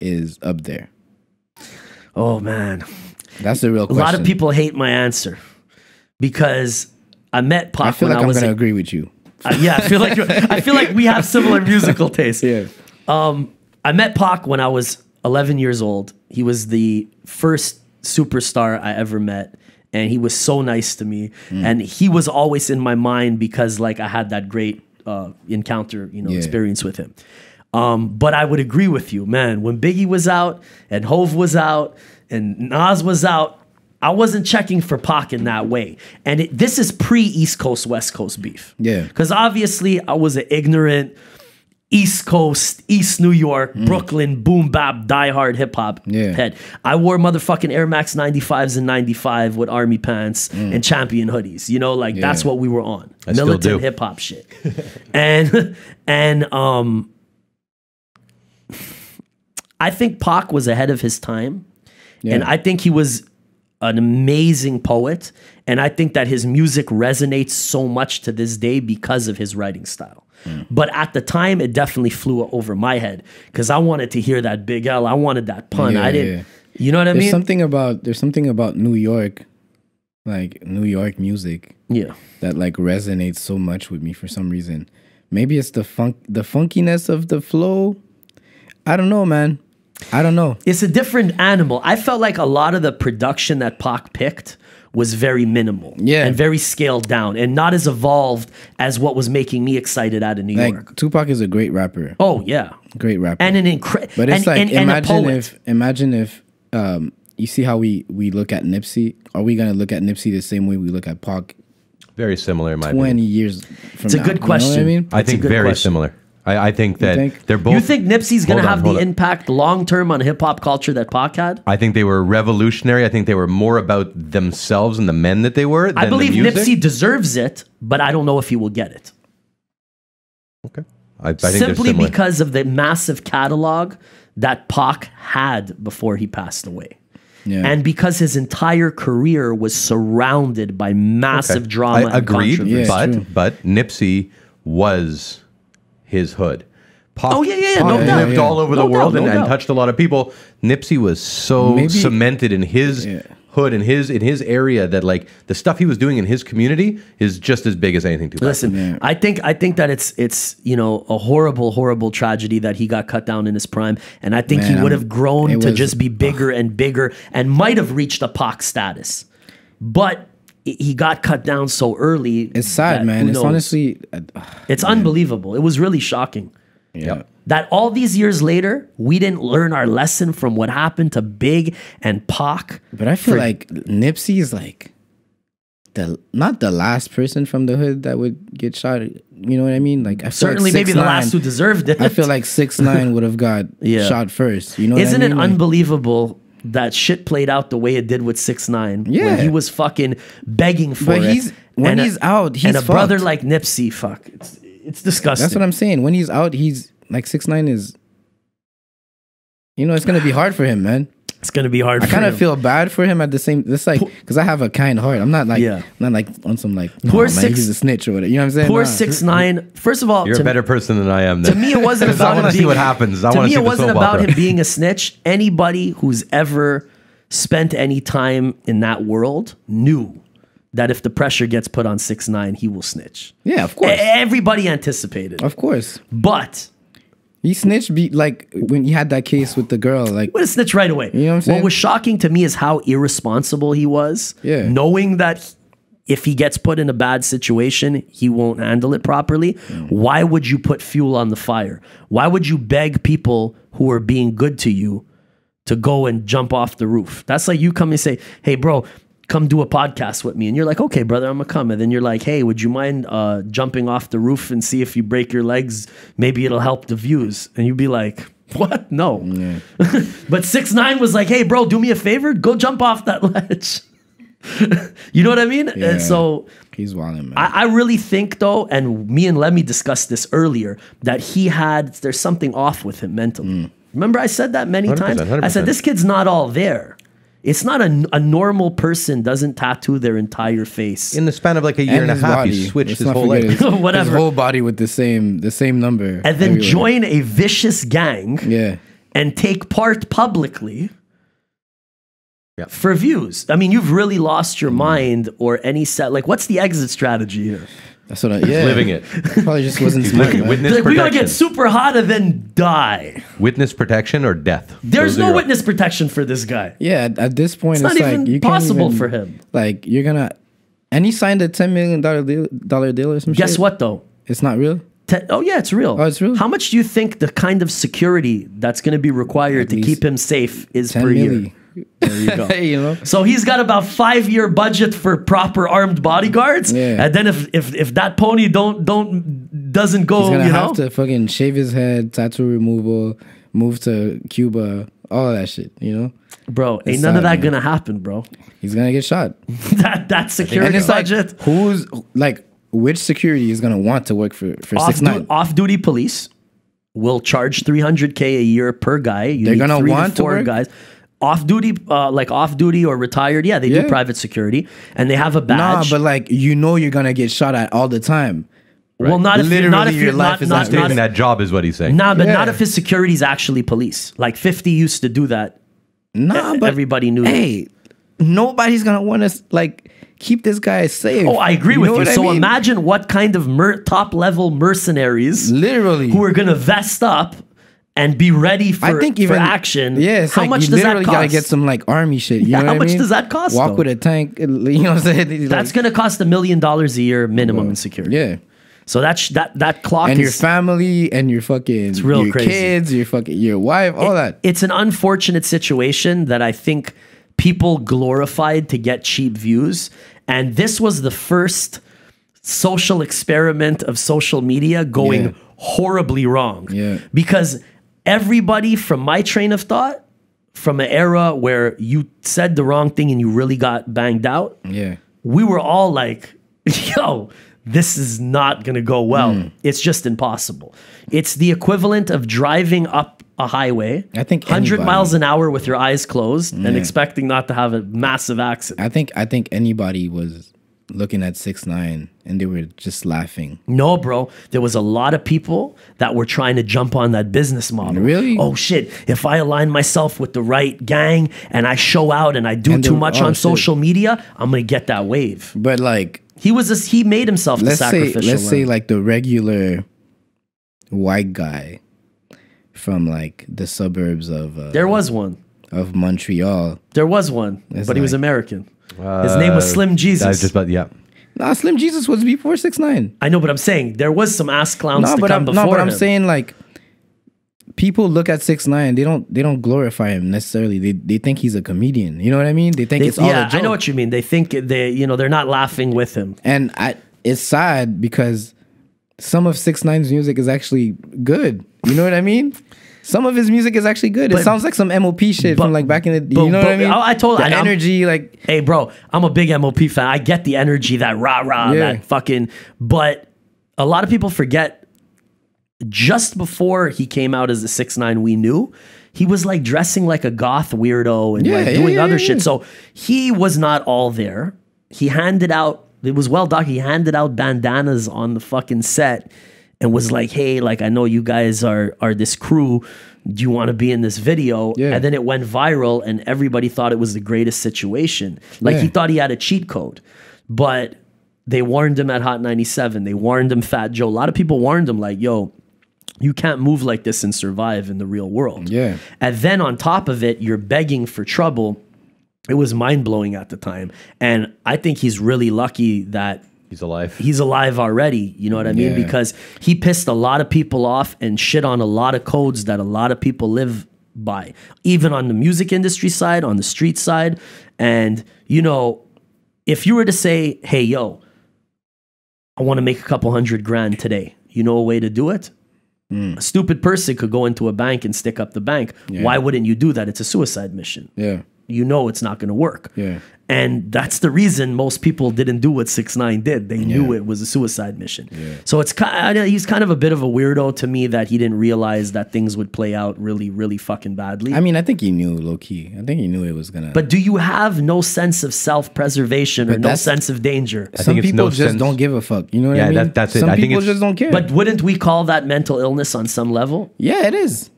is up there? Oh man, That's the real question. a question. lot of people hate my answer because I met Pac I feel when like I I'm gonna agree with you. Uh, yeah, I feel like I feel like we have similar musical tastes. Yeah. I met Pac when I was 11 years old. He was the first superstar I ever met, and he was so nice to me. Mm. And he was always in my mind because like I had that great uh, encounter, you know, Yeah. experience with him. Um, but I would agree with you, man. When Biggie was out and Hove was out and Nas was out, I wasn't checking for Pac in that way. And it, this is pre East Coast West Coast beef. Yeah. Because obviously I was an ignorant East Coast, East New York, Brooklyn, boom bap, diehard hip hop Mm. Yeah. head. I wore motherfucking Air Max 95s and 95 with army pants and champion hoodies. You know, like that's Mm. What we were on. I Militant hip hop shit. and and um I think Pac was ahead of his time. And I think he was an amazing poet. And I think that his music resonates so much to this day because of his writing style. Hmm. But at the time, it definitely flew over my head because I wanted to hear that big L. I wanted that pun. Yeah, I didn't, yeah. you know what I There's mean? something about there's something about New York, like New York music, yeah. that like resonates so much with me for some reason. Maybe it's the funk, the funkiness of the flow. I don't know, man. I don't know. It's a different animal. I felt like a lot of the production that Pac picked was very minimal Yeah. and very scaled down and not as evolved as what was making me excited out of New Like York. Tupac is a great rapper, Oh, yeah. great rapper. And an incredible, But it's and, like and, and imagine poet. if imagine if um you see how we we look at Nipsey. Are we gonna look at Nipsey the same way we look at Pac Very similar in my twenty opinion. years from It's a now? good You know what question. I mean, I That's a think very question. similar. I, I think that think? they're both. you think Nipsey's going to have the on. impact long term on hip hop culture that Pac had? I think they were revolutionary. I think they were more about themselves and the men that they were. Than I believe the music. Nipsey deserves it, but I don't know if he will get it. Okay. I, I think Simply because of the massive catalog that Pac had before he passed away. yeah. And because his entire career was surrounded by massive Okay. drama I and agreed, controversy. Yeah, but true. but Nipsey was his hood. Pac, Oh, yeah, yeah, yeah, Pac no doubt. lived Yeah. all over No the world doubt, and, no and doubt. touched a lot of people. Nipsey was so Maybe- cemented in his hood in his in his area that like the stuff he was doing in his community is just as big as anything to Listen, Yeah. I think I think that it's it's you know a horrible horrible tragedy that he got cut down in his prime, and I think he would have grown to was- just be bigger and bigger, and might have reached a Pac status, but he got cut down so early. it's sad, that man. It's knows? honestly, uh, it's unbelievable. It was really shocking yeah. that all these years later we didn't learn our lesson from what happened to Big and Pac. But I feel For- like Nipsey is like the not the last person from the hood that would get shot. You know what I mean? Like I Certainly, like maybe the 6ix9ine last who deserved it. I feel like six nine would have got Yeah. shot first. You know, Isn't I it mean? Like, unbelievable that shit played out the way it did with six nine? when Yeah. he was fucking begging for But it. he's- when And a- he's out, he's and a brother like Nipsey, fuck, it's it's disgusting. That's what I'm saying. When he's out, he's like six nine is. You know, it's gonna be hard for him, man. It's gonna be hard. I for kind of feel bad for him at the same. It's like because I have a kind heart. I'm not like Yeah. not like on some like no, Poor man, six- he's a snitch or whatever. You know what I'm saying? poor Nah. six nine. First of all, You're a better person than I am. To me, it wasn't 'Cause I about wanna him see being, what happens. I to wanna me, see it the wasn't about opera. him being a snitch. Anybody who's ever spent any time in that world knew that if the pressure gets put on six nine, he will snitch. Yeah, of course, Everybody anticipated, of course. but He snitched. Be like when he had that case with the girl. Like what a snitch right away. You know what I'm saying? What was shocking to me is how irresponsible he was. Yeah. Knowing that if he gets put in a bad situation, he won't handle it properly. Mm. Why would you put fuel on the fire? Why would you beg people who are being good to you to go and jump off the roof? That's like you come and say, "Hey, bro." Come do a podcast with me, and you're like, okay, brother, I'm gonna come. And then you're like, hey, would you mind uh, jumping off the roof and see if you break your legs? Maybe it'll help the views. And you'd be like, what? No. But six nine was like, "Hey, bro, do me a favor, go jump off that ledge." you know what I mean? Yeah. And so he's wilding, man. I, I really think, though, and me and Lemme discussed this earlier, that he had there's something off with him mentally. Remember, I said that many 100%, times. I said this kid's not all there. It's not a, a normal person doesn't tattoo their entire face. in the span of like a year and, a half, body. he switched Let's his whole forget life. His, Whatever. His whole body with the same the same number. and then everywhere. join a vicious gang Yeah. and take part publicly Yeah. for views. I mean, you've really lost your mm-hmm. mind or any set. Like, what's the exit strategy here? That's what I, yeah. living it. Probably just wasn't He's smart. living Witness Like, we gotta get super hot and then die. Witness protection or death. There's Those are no your- witness protection for this guy. Yeah, at, at this point, It's it's, not like even you can't possible even- for him. Like you're gonna, and he signed a ten million dollar deal, dollar deal or some Guess shit. what though? It's not real. Te- oh yeah, it's real. Oh, it's real? How much do you think the kind of security that's going to be required to keep him safe is Ten per year? Milli. There you go. you know. So he's got about five year budget for proper armed bodyguards, Yeah. and then if if if that pony don't don't doesn't go, He's gonna you know, have to fucking shave his head, tattoo removal, move to Cuba, all that shit. You know, bro, ain't It's none of that man. gonna happen, bro. he's gonna get shot. that that security And it's like, budget. who's like, which security is gonna want to work for for off, six nine? off duty police will charge 300k a year per guy. You They're need gonna three want to four work? guys. Off duty, uh, like off duty or retired, yeah, they do private security and they have a badge. Nah, badge. but like you know you're gonna get shot at all the time. well, not if you're, not if your you're life not, is not, at not, Taking that job is what he's saying. Nah, but not if his security is actually police. Like 50 used to do that. Nah, E- but everybody knew that. Hey, nobody's gonna want to like keep this guy safe. Oh, I agree You with you. what I So mean? imagine what kind of mer- top level mercenaries literally who are going to vest up and be ready for, I think for action. Yeah, it's how like much you does that literally cost? gotta get some like army shit. You Yeah, know how I much mean? does that cost, Walk though? with a tank. You know what I'm saying? That's going to cost a million dollars a year minimum in security. yeah. So that's that that clock And your family and your fucking real your crazy. kids, your fucking your wife, all that. it's an unfortunate situation that I think people glorified to get cheap views. And this was the first social experiment of social media going Yeah. horribly wrong. Yeah. Because everybody from my train of thought, from an era where you said the wrong thing and you really got banged out, Yeah. we were all like, yo, this is not going to go well. Hmm. It's just impossible. It's the equivalent of driving up a highway, I think 100 anybody- miles an hour with your eyes closed and expecting not to have a massive accident. I think I think anybody was looking at six nine and they were just laughing. No, bro. There was a lot of people that were trying to jump on that business model. Really? Oh shit! If I align myself with the right gang and I show out and I do And too the- much oh, on shit. social media, I'm gonna get that wave. But like He was a, he made himself the let's say sacrificial. let's say like the regular white guy from like the suburbs of uh, there was one. of Montreal. There was one, but he was like- American. His name was Uh, Slim I Jesus. was just about yeah. Nah, Slim Jesus was before six nine. I know, but I'm saying there was some ass clowns No, to but come I'm before no, but I'm saying like people look at six nine. They don't they don't glorify him necessarily. They they think he's a comedian. You know what I mean? They think They- it's all yeah, a joke. I know what you mean. They think they, you know, they're not laughing with him. and I it's sad because some of six Nine's music is actually good. You know what I mean? Some of his music is actually good. But- it sounds like some MOP shit but- from like back in the. but- you know what I mean? I- I told- the I'm- energy like Hey, bro, I'm a big MOP fan. I get the energy, that rah rah, Yeah. that fucking. But a lot of people forget. Just before he came out as the six nine, we knew he was like dressing like a goth weirdo and Yeah, like doing yeah, other shit. So he was not all there. He handed out. It was well documented. He handed out bandanas on the fucking set and was like, "Hey, like I know you guys are are this crew. Do you want to be in this video?" Yeah. And then it went viral, and everybody thought it was the greatest situation. Like he thought he had a cheat code, but they warned him at Hot 97. They warned him, Fat Joe. A lot of people warned him, like, "Yo." You can't move like this and survive in the real world. Yeah. And then on top of it, you're begging for trouble. It was mind blowing at the time. And I think he's really lucky that He's alive. he's alive already. You know what I mean? Yeah. Because he pissed a lot of people off and shit on a lot of codes that a lot of people live by, even on the music industry side, on the street side. And, you know, if you were to say, hey, yo, I want to make a couple hundred grand today, you know a way to do it? Mm. A stupid person could go into a bank and stick up the bank. Why wouldn't you do that? It's a suicide mission yeah you know it's not going to work. Yeah. And that's the reason most people didn't do what Six Nine did. They knew it was a suicide mission. So it's kind of, he's kind of a bit of a weirdo to me that he didn't realize that things would play out really, really fucking badly. I mean, I think he knew low key. I think he knew it was gonna. but do you have no sense of self preservation or no sense of danger? I some think it's people no just sense- don't give a fuck. You know what Yeah, I mean? that- that's it. Some I people it's- just don't care. But wouldn't we call that mental illness on some level? yeah, it is.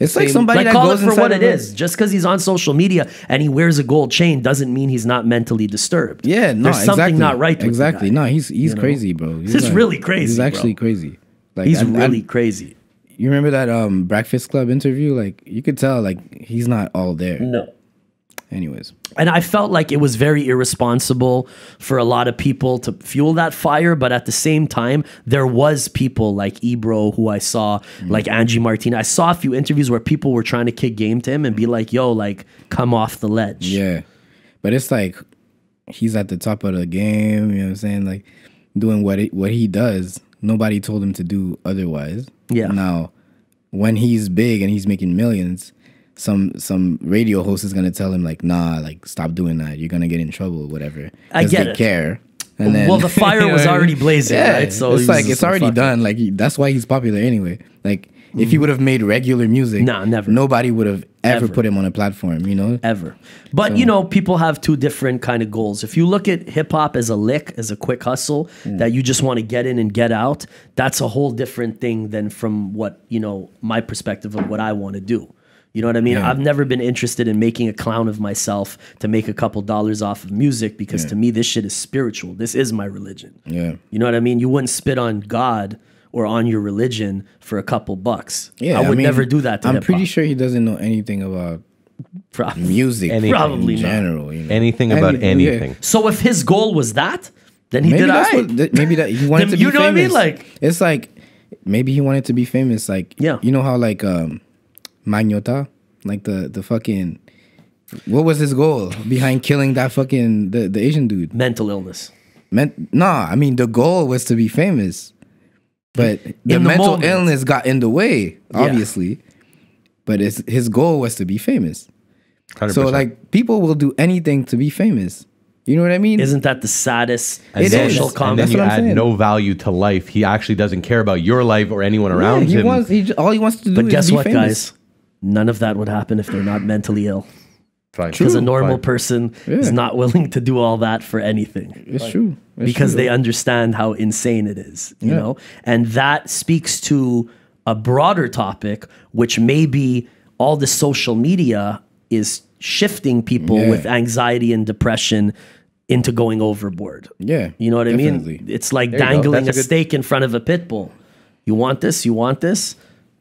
It's like somebody that call goes it for what it is. Just because he's on social media and he wears a gold chain doesn't mean he's not mentally disturbed. Yeah, no, there's something exactly. not right. Exactly. No, he's he's know? crazy, bro. He's This is really crazy, He's bro. actually crazy. Like he's I- I- really crazy. you remember that um Breakfast Club interview? Like you could tell, like he's not all there. No. Anyways, And I felt like it was very irresponsible for a lot of people to fuel that fire. But at the same time, there was people like Ebro who I saw, Mm. like Angie Martin. I saw a few interviews where people were trying to kick game to him and be like, yo, like, come off the ledge. yeah, but it's like he's at the top of the game. You know what I'm saying? Like doing what it, what he does. Nobody told him to do otherwise. Yeah. Now, when he's big and he's making millions, some some radio host is gonna tell him like, nah, like stop doing that. You're gonna get in trouble, whatever. I get they it. care. And then, Well, the fire was what I mean? already blazing, right? So it's like it's already done. Like he, that's why he's popular anyway. Like if he mm. would have made regular music, Nah, never. Nobody would have ever, Ever. put him on a platform. You know? ever. But you know, people have two different kind of goals. If you look at hip hop as a lick, as a quick hustle mm. that you just want to get in and get out, that's a whole different thing than from what, you know, my perspective of what I want to do. You know what I mean? Yeah. I've never been interested in making a clown of myself to make a couple dollars off of music because to me this shit is spiritual. This is my religion. Yeah. You know what I mean? You wouldn't spit on God or on your religion for a couple bucks. Yeah, I would mean, never do that to I'm hip-hop. pretty sure he doesn't know anything about Probably. music, Anything. Probably in not. general. You know? Anything about Anything, yeah. So if his goal was that, then he Maybe did that's alright. what. Maybe that he wanted Then to be you know what I mean? Like- it's like maybe he wanted to be famous. Like Yeah. you know how like um, Magnotta, like the the fucking. What was his goal behind killing that fucking the, the Asian dude? mental illness. meant nah i mean the goal was to be famous but the, the mental moment. illness got in the way obviously but it's, his goal was to be famous 100%. so like people will do anything to be famous you know what i mean Isn't that the saddest and It then, is. social and comment? then That's you add saying. no value to life. He actually doesn't care about your life or anyone Yeah, around he him. wants he, ju- all he wants to do But is guess be what, famous. guys? None of that would happen if they're not mentally ill. Fine. Because a Fine. normal person is not willing to do all that for anything. it's true It's because true. they understand how insane it is, you Yeah. know? And that speaks to a broader topic, which maybe all the social media is shifting people Yeah. with anxiety and depression into going overboard. yeah You know what I mean? It's like There dangling a, That's a good- steak in front of a pit bull. You want this? You want this?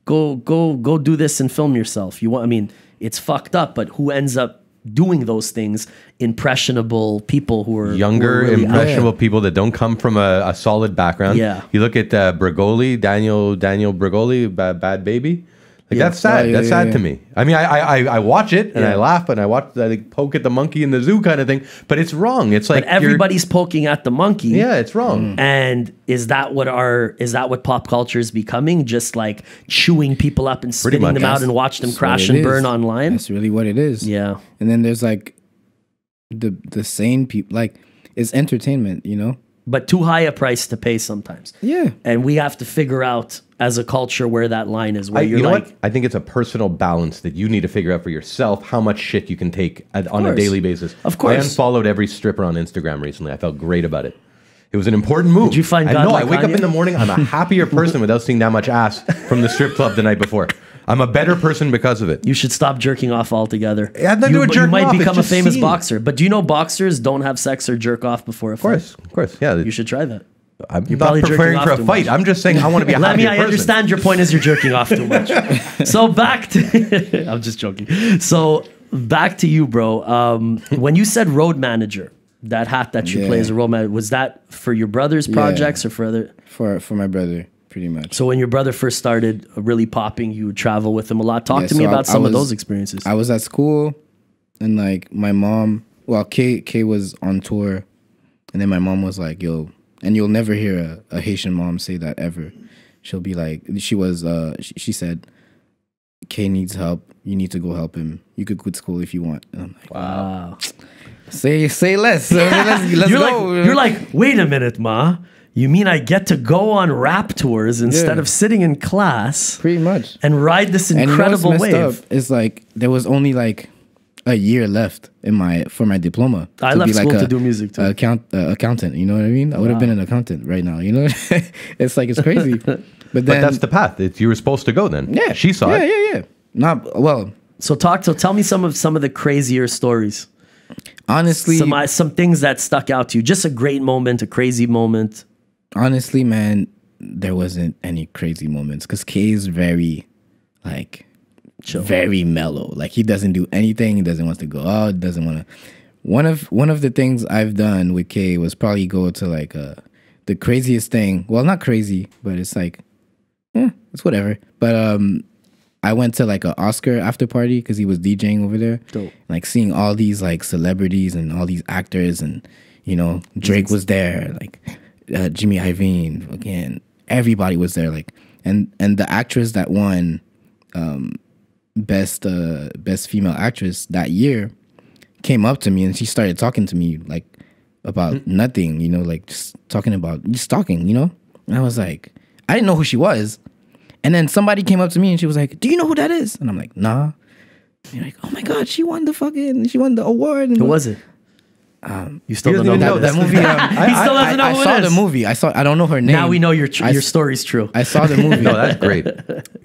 Go go go do this and film yourself. You want I mean, it's fucked up, but who ends up doing those things? Impressionable people who are who are younger, really impressionable people that don't come from a, a solid background. Yeah. You look at uh, Bregoli, Daniel Daniel Bregoli, bad, bad baby. Like Yeah. that's sad. Oh, yeah, that's yeah, sad yeah. to me. I mean, I I, I- I watch it and I laugh and I watch I like poke at the monkey in the zoo kind of thing. But it's wrong. It's like But everybody's poking at the monkey. Yeah, it's wrong. Mm. And is that what our is that what pop culture is becoming? Just like chewing people up and spitting much. them out and watch them That's crash what it and burn is. online? that's really what it is Yeah. and then there's like the the sane people like it's entertainment you know But too high a price to pay sometimes. yeah And we have to figure out as a culture where that line is where I, you're you know like what? I think it's a personal balance that you need to figure out for yourself how much shit you can take at, on a daily basis. Of course. I unfollowed every stripper on Instagram recently. I felt great about it. It was an important move. Did you find I God know. like I wake up in the morning. I'm a happier person without seeing that much ass from the strip club the night before. I'm a better person because of it. You should stop jerking off altogether. It had nothing to you, do with you might off, become a famous seeing. boxer. But do you know boxers don't have sex or jerk off before a fight? Of course, of course. Yeah, You should try that. I'm you're not probably preparing for a fight. much. I'm just saying I want to be a Let me. I person. understand your point is you're jerking off too much. so back to. I'm just joking. So back to you, bro. Um, when you said road manager, that hat that you play as a road manager, was that for your brother's projects or for other? for for my brother pretty much So when your brother first started really popping, you would travel with him a lot. Talk Yeah, to me so I- about I some of was- those experiences. I was at school and like my mom well K K was on tour and then my mom was like, yo, and you'll never hear a, a Haitian mom say that ever. She'll be like she was uh she, she said K needs help. You need to go help him. You could quit school if you want. And I'm like, wow. say say less. let's let's you're go. like you're like wait a minute ma you mean i get to go on rap tours instead Yeah. of sitting in class pretty much. and ride this And you know what's incredible wave up? It's like there was only like a year left in my for my diploma. I to left be like school a- to do music, too. Account uh, accountant. You know what I mean? I would have been an accountant right now. You know, it's like it's crazy. But then But that's the path. It's, you were supposed to go then. yeah, She saw yeah, it. Yeah, yeah, yeah. Not well. So talk to tell me some of some of the crazier stories. Honestly, Some uh, some things that stuck out to you. Just a great moment, a crazy moment. Honestly, man, there wasn't any crazy moments because K is very, like, Chill. very mellow. Like he doesn't do anything. He doesn't want to go out. Doesn't want to. One of one of the things I've done with K was probably go to like uh the craziest thing. Well, not crazy, but it's like, yeah, it's whatever. But um, I went to like a Oscar after party because he was DJing over there. Dope. Like seeing all these like celebrities and all these actors and you know Drake was there, like uh, Jimmy Iovine, again, everybody was there. Like and and the actress that won um, best uh, best female actress that year came up to me and she started talking to me like about nothing, you know, like just talking about just talking, you know. And I was like, I didn't know who she was. And then somebody came up to me and she was like, "Do you know who that is?" And I'm like, "Nah." And you're like, "Oh my god, she won the fucking, she won the award." And Who was it? You still He don't doesn't know even who know it that is? movie? Um, I, He still I- doesn't know I, who I it saw the movie. I saw. I don't know her name. Now we know your tr- I your story's true. I saw the movie. No, that's great.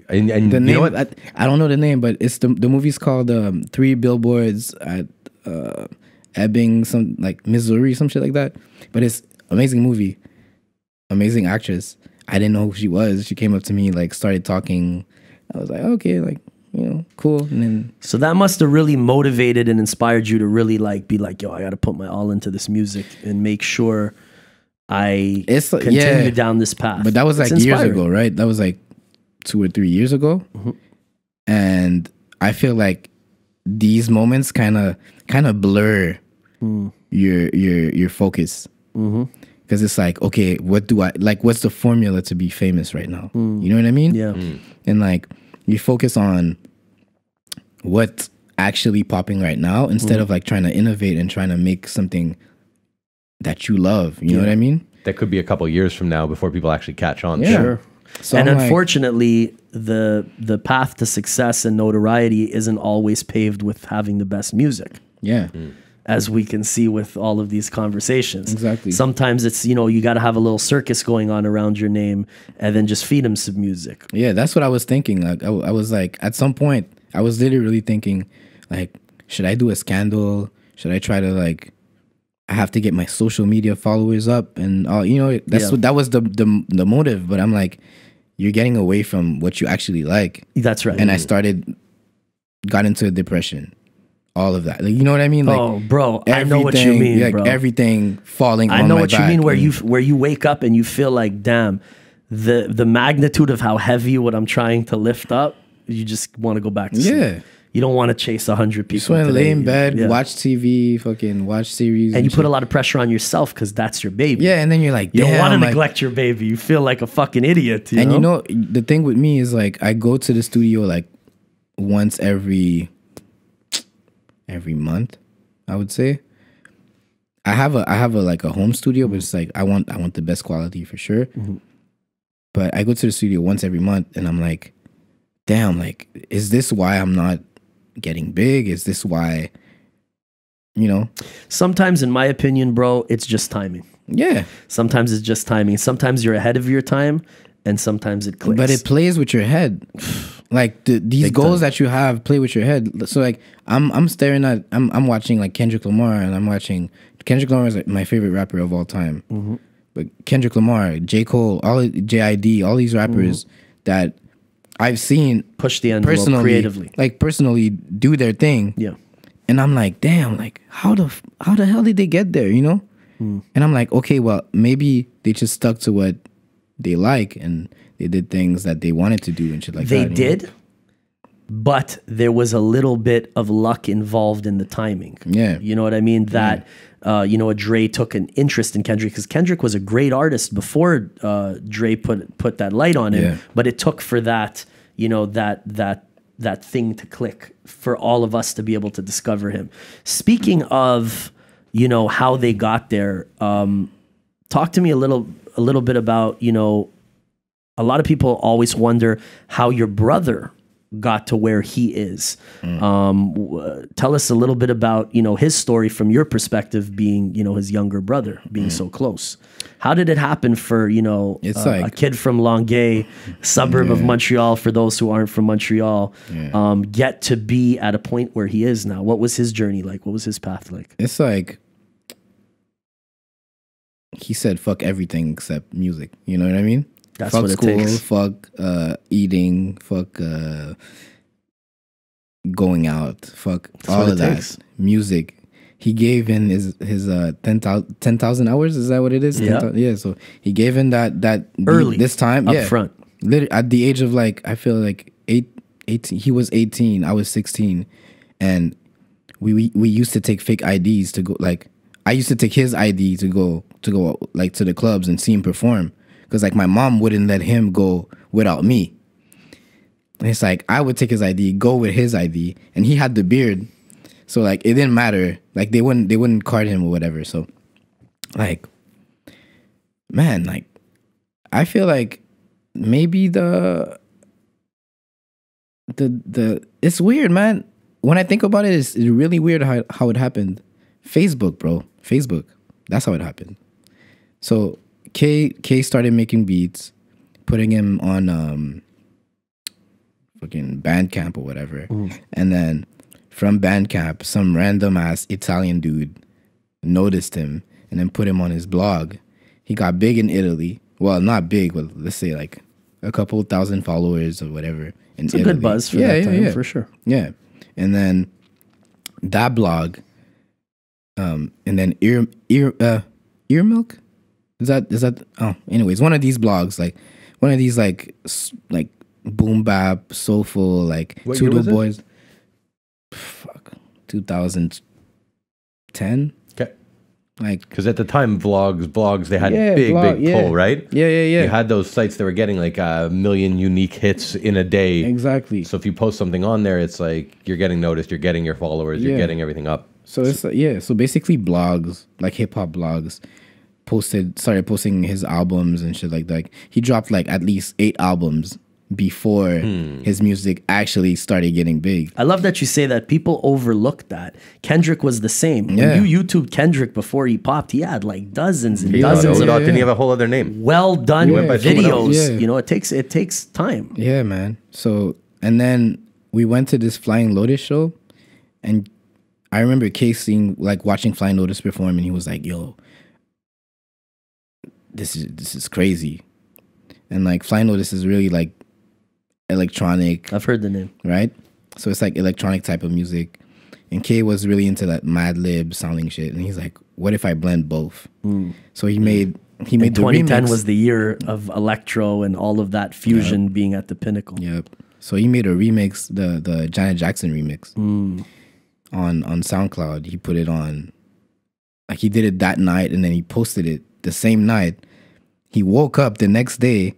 And, and the you name know what? I, I don't know the name, but it's the the movie's called um, Three Billboards at uh, Ebbing, some like Missouri, some shit like that. But it's amazing movie, amazing actress. I didn't know who she was. She came up to me, like started talking. I was like, okay, like you know, cool. And then So that must have really motivated and inspired you to really like be like, yo, I got to put my all into this music and make sure I It's like- continue yeah. down this path. But that was It's like years inspiring. ago, right? That was like two or three years ago. Mm-hmm. And I feel like these moments kind of kind of blur Mm. your your your focus. Mm-hmm. Because it's like, okay, what do I like? What's the formula to be famous right now? You know what I mean? Mm. Mm. Yeah. And like, you focus on what's actually popping right now instead Mm. of like trying to innovate and trying to make something that you love. You know what I mean? That could be a couple years from now before people actually catch on. Yeah. Sure. So and I'm like- unfortunately, the the path to success and notoriety isn't always paved with having the best music. Yeah. As we can see with all of these conversations. Exactly. Sometimes it's, you know, you got to have a little circus going on around your name and then just feed them some music. Yeah, that's what I was thinking. Like, I, I was like, at some point, I was literally thinking, like, should I do a scandal? Should I try to like, I have to get my social media followers up and all. You know, that's Yeah. what that was the the the motive. But I'm like, you're getting away from what you actually like, That's right. and I started, got into a depression. All of that, like, you know what I mean? Like, oh, bro, I know what you everything- mean, Like bro. everything falling. I know what you mean where you where you wake up and you feel like, damn, the the magnitude of how heavy what I'm trying to lift up, you just want to go back to sleep. Yeah. You don't want to chase a hundred people. just want to lay in bed, Yeah. watch TV, fucking watch series, and you shit. put a lot of pressure on yourself because that's your baby. yeah, and then you're like, You don't want to like, neglect your baby. You feel like a fucking idiot. You and know? you know the thing with me is like I go to the studio like once every every month, I would say. I have a I have a like a home studio, but it's like I want I want the best quality for sure. Mm-hmm. But I go to the studio once every month and I'm like, damn, like, is this why I'm not getting big? Is this why you know? Sometimes, in my opinion, bro, it's just timing. Yeah. Sometimes it's just timing. Sometimes you're ahead of your time, and sometimes it clicks. But it plays with your head. Like the, these Big goals time. that you have play with your head. So like I'm I'm staring at I'm I'm watching like Kendrick Lamar and I'm watching Kendrick Lamar is like my favorite rapper of all time. Mm-hmm. But Kendrick Lamar, J Cole, all JID, all these rappers that I've seen push the envelope personally, creatively. like personally do their thing. Yeah. And I'm like, damn, like how the how the hell did they get there? You know? Hmm. And I'm like, okay, well, maybe they just stuck to what they like and they did things that they wanted to do and shit like They that. know? did, but there was a little bit of luck involved in the timing. Yeah. You know what I mean? That, uh, you know, Dre took an interest in Kendrick because Kendrick was a great artist before uh, Dre put put that light on him. Yeah. But it took for that, you know, that that that thing to click for all of us to be able to discover him. Speaking of, you know, how they got there, um, talk to me a little a little bit about, you know, a lot of people always wonder how your brother got to where he is. Mm. Um, w- uh, tell us a little bit about you know his story from your perspective, being you know his younger brother, being so close. How did it happen for you know Mm. It's a, like- a kid from Longueuil, suburb of Montreal? For those who aren't from Montreal, um, get to be at a point where he is now. What was his journey like? What was his path like? It's like he said fuck everything except music. You know what I mean? That's fuck what it school, takes. fuck uh eating, fuck uh going out, fuck all of it that. Music. He gave in his his uh 10,000 10,000 hours, is that what it is? Yeah. 10,000 yeah, so he gave in that that Early, this time, up yeah. front. Literally at the age of like I feel like 8 18 he was 18, I was 16 and we, we we used to take fake IDs to go like I used to take his ID to go to go like to the clubs and see him perform because like my mom wouldn't let him go without me. And it's like I would take his ID, go with his ID, and he had the beard, so like it didn't matter. Like they wouldn't they wouldn't card him or whatever. So like man, like I feel like maybe the the the it's weird, man. When I think about it, it's really weird how how it happened. Facebook, bro. Facebook. That's how it happened. So K K started making beats, putting him on um fucking Bandcamp or whatever. And then from Bandcamp, some random ass Italian dude noticed him and then put him on his blog. He got big in Italy. Well, not big, but let's say like a couple thousand followers or whatever. In It's a good buzz for yeah, that time, for sure. Yeah. And then that blog, um, and then ear ear uh Earmilk? Is that is that oh anyways, one of these blogs, like one of these like s- like boom bap, soulful, like What Tudo boys. Fuck. 2010. Okay. Like Because at the time, vlogs, blogs, they had Yeah, big, blog- big yeah. pull, right? Yeah, yeah, yeah. You had those sites that were getting like a million unique hits in a day. exactly. So if you post something on there, it's like you're getting noticed, you're getting your followers, you're getting everything up. So it's like, yeah, so basically blogs, like hip hop blogs, posted started posting his albums and shit like that. Like, he dropped like at least eight albums before hmm. his music actually started getting big. I love that you say that. People overlook that. Kendrick was the same. Yeah. When you YouTube Kendrick before he popped, he had like dozens and He thought, dozens of yeah. didn't he have a whole other name? well done went by videos. Yeah. You know, it takes it takes time. Yeah, man. So and then we went to this Flying Lotus show, and I remember Case seeing like watching Flying Lotus perform, and he was like, "Yo, this is this is crazy," and like Flying Lotus is really like electronic. I've heard the name. right? So it's like electronic type of music. And Kay was really into that Madlib sounding shit, and he's like, "What if I blend both?" Hmm. So he made he made the 2010 remix. was the year of electro and all of that fusion being at the pinnacle. Yep. So he made a remix, the the Janet Jackson remix hmm. on on SoundCloud. He put it on, like he did it that night, and then he posted it the same night. He woke up the next day.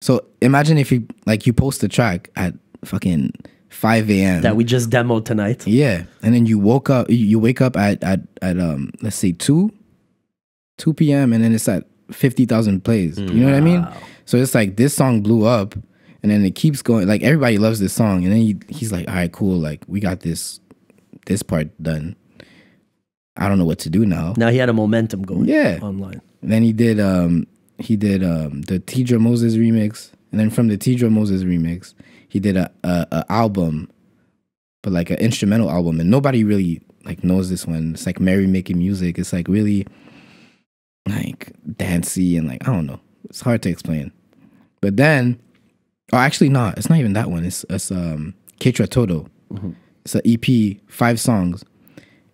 So imagine if you like you post a track at fucking five a.m. That we just demoed tonight. Yeah, and then you woke up. You wake up at at at um let's say two, two p.m. and then it's at fifty thousand plays. You know what I mean? So it's like this song blew up, and then it keeps going. Like everybody loves this song, and then he, he's like, "All right, cool. Like we got this this part done. I don't know what to do now." Now he had a momentum going Yeah. online. And then he did um he did um the Teedra Moses remix, and then from the Teedra Moses remix, he did a a, a album, but like an instrumental album, and nobody really like knows this one. It's like Mary making music. It's like really like dancey and like I don't know. It's hard to explain. But then, oh, actually, not. It's not even that one. It's it's um Kaytra Todo. It's an EP, five songs,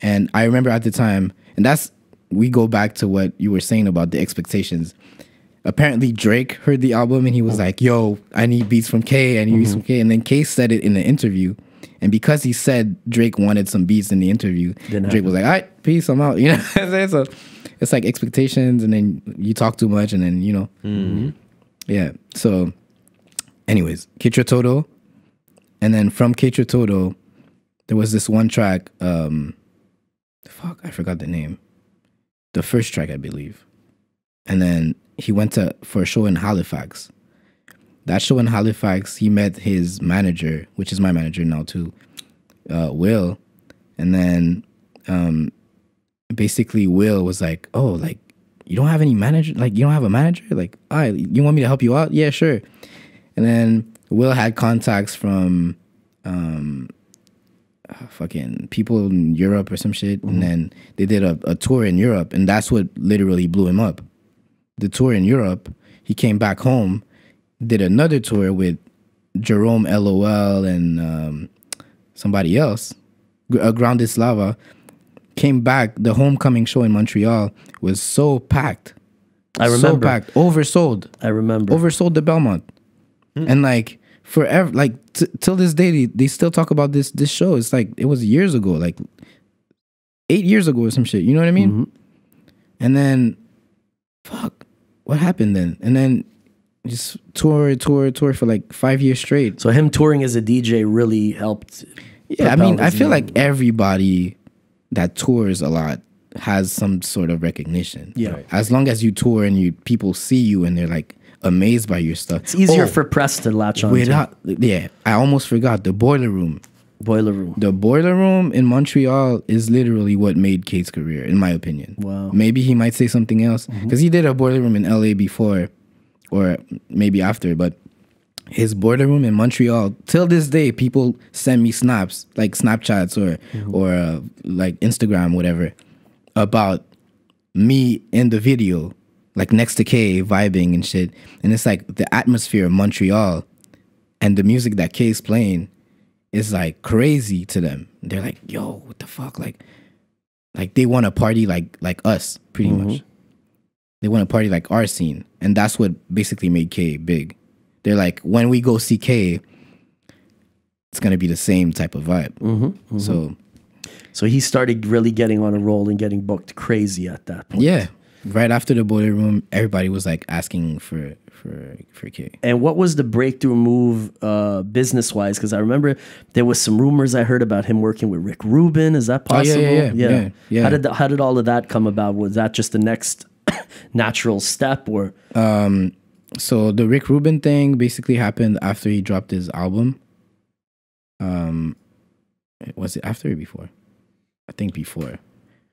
and I remember at the time, and that's we go back to what you were saying about the expectations. Apparently, Drake heard the album and he was like, "Yo, I need beats from K. I need beats from K." And then K said it in the interview, and because he said Drake wanted some beats in the interview, Didn't Drake was like, "All right, peace, I'm out." You know, what I'm saying? so it's like expectations, and then you talk too much, and then you know, yeah. So, anyways, Kaytra Todo, and then from Kaytra Todo, there was this one track. Um, fuck, I forgot the name. The first track, I believe, and then he went to for a show in Halifax. that show in Halifax, he met his manager, which is my manager now too, uh, Will, and then um, basically Will was like, "Oh, like you don't have any manager? Like you don't have a manager? Like, all right, you want me to help you out? Yeah, sure." And then Will had contacts from um, uh, fucking people in Europe or some shit, and then they did a, a tour in Europe, and that's what literally blew him up. The tour in Europe, he came back home, did another tour with Jerome LOL and um, somebody else, uh, Groundislava. Came back. The homecoming show in Montreal was so packed. I So remember. packed. Oversold I remember. oversold the Belmont, and like forever, like t- till this day, they, they still talk about this this show. It's like it was years ago, like eight years ago or some shit. You know what I mean? Mhm. And then, fuck, what happened then? And then just tour, tour, tour for like five years straight. So him touring as a DJ really helped. Yeah, I mean, I feel name. like everybody that tours a lot has some sort of recognition. Yeah. Right. As long as you tour and you people see you and they're like amazed by your stuff. It's easier Oh, for press to latch on. Without, yeah, I almost forgot the boiler room. Boiler Room. The boiler room in Montreal is literally what made Kate's career, in my opinion. Wow. Maybe he might say something else because he did a boiler room in LA before, or maybe after. But his boiler room in Montreal, till this day, people send me snaps like Snapchats or or uh, like Instagram, whatever, about me in the video, like next to K, vibing and shit. And it's like the atmosphere of Montreal and the music that K's playing is like crazy to them. They're like, "Yo, what the fuck?" Like, like they want to party like like us, pretty mm-hmm. much. They want to party like our scene, and that's what basically made K big. They're like, when we go see K, it's gonna be the same type of vibe. Mm-hmm, mm-hmm. So So he started really getting on a roll and getting booked crazy at that point. yeah, right after the boiler room, everybody was like asking for for for K. And what was the breakthrough move uh, business wise? Because I remember there was some rumors I heard about him working with Rick Rubin. Is that Oh, yeah, possible? yeah, yeah, yeah, yeah. How did the, how did all of that come about? Was that just the next natural step, or Um, so the Rick Rubin thing basically happened after he dropped his album. Um, was it after or before? I think before.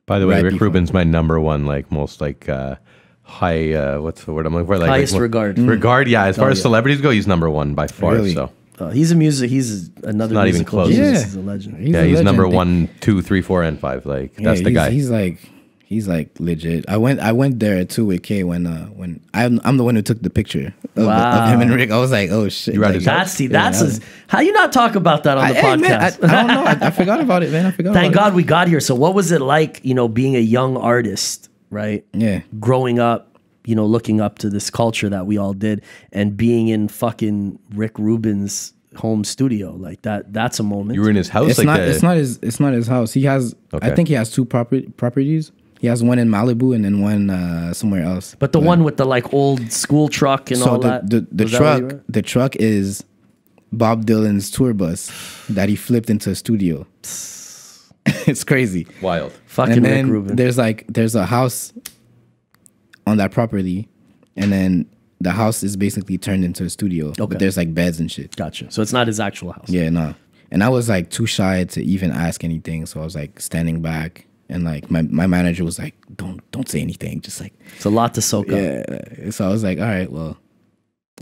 By the way, Right Rick before. Rubin's my number one, like most like uh high uh what's the word I'm looking for? Like Highest like, regard. Regard, yeah. As far Oh, as celebrities go, he's number one by far. Really? So uh, he's a music? He's another not even close. genius. Yeah. He's a legend. He's yeah, a he's number one, two, three, four, and five. Like that's the he's, guy. He's like he's like legit. I went I went there too with K when uh when I'm I'm the one who took the picture of, Wow. of him and Rick. I was like, oh shit. You like, That's see, that's I his, how you not talk about that on I, the hey, podcast. man, I, I don't know. I, I forgot about it, man. I forgot. Thank about God we got here. So what was it like, you know, being a young artist, right? Yeah. growing up, you know, looking up to this culture that we all did and being in fucking Rick Rubin's home studio. Like that that's a moment. you were in his house, It's like not the, it's not his it's not his house. He has Okay. I think he has two property properties. He has one in Malibu and then one uh, somewhere else. but the one with the like old school truck and so all the, that. the, the was that where you truck the truck is Bob Dylan's tour bus that he flipped into a studio. it's crazy. wild. Fucking and Rick then Rubin. there's like there's a house on that property, and then the house is basically turned into a studio. Okay. But there's like beds and shit. Gotcha. So it's not his actual house. Yeah, no. And I was like too shy to even ask anything, so I was like standing back, and like my, my manager was like, "Don't don't say anything, just like It's a lot to soak up. yeah." So I was like, "All right, well,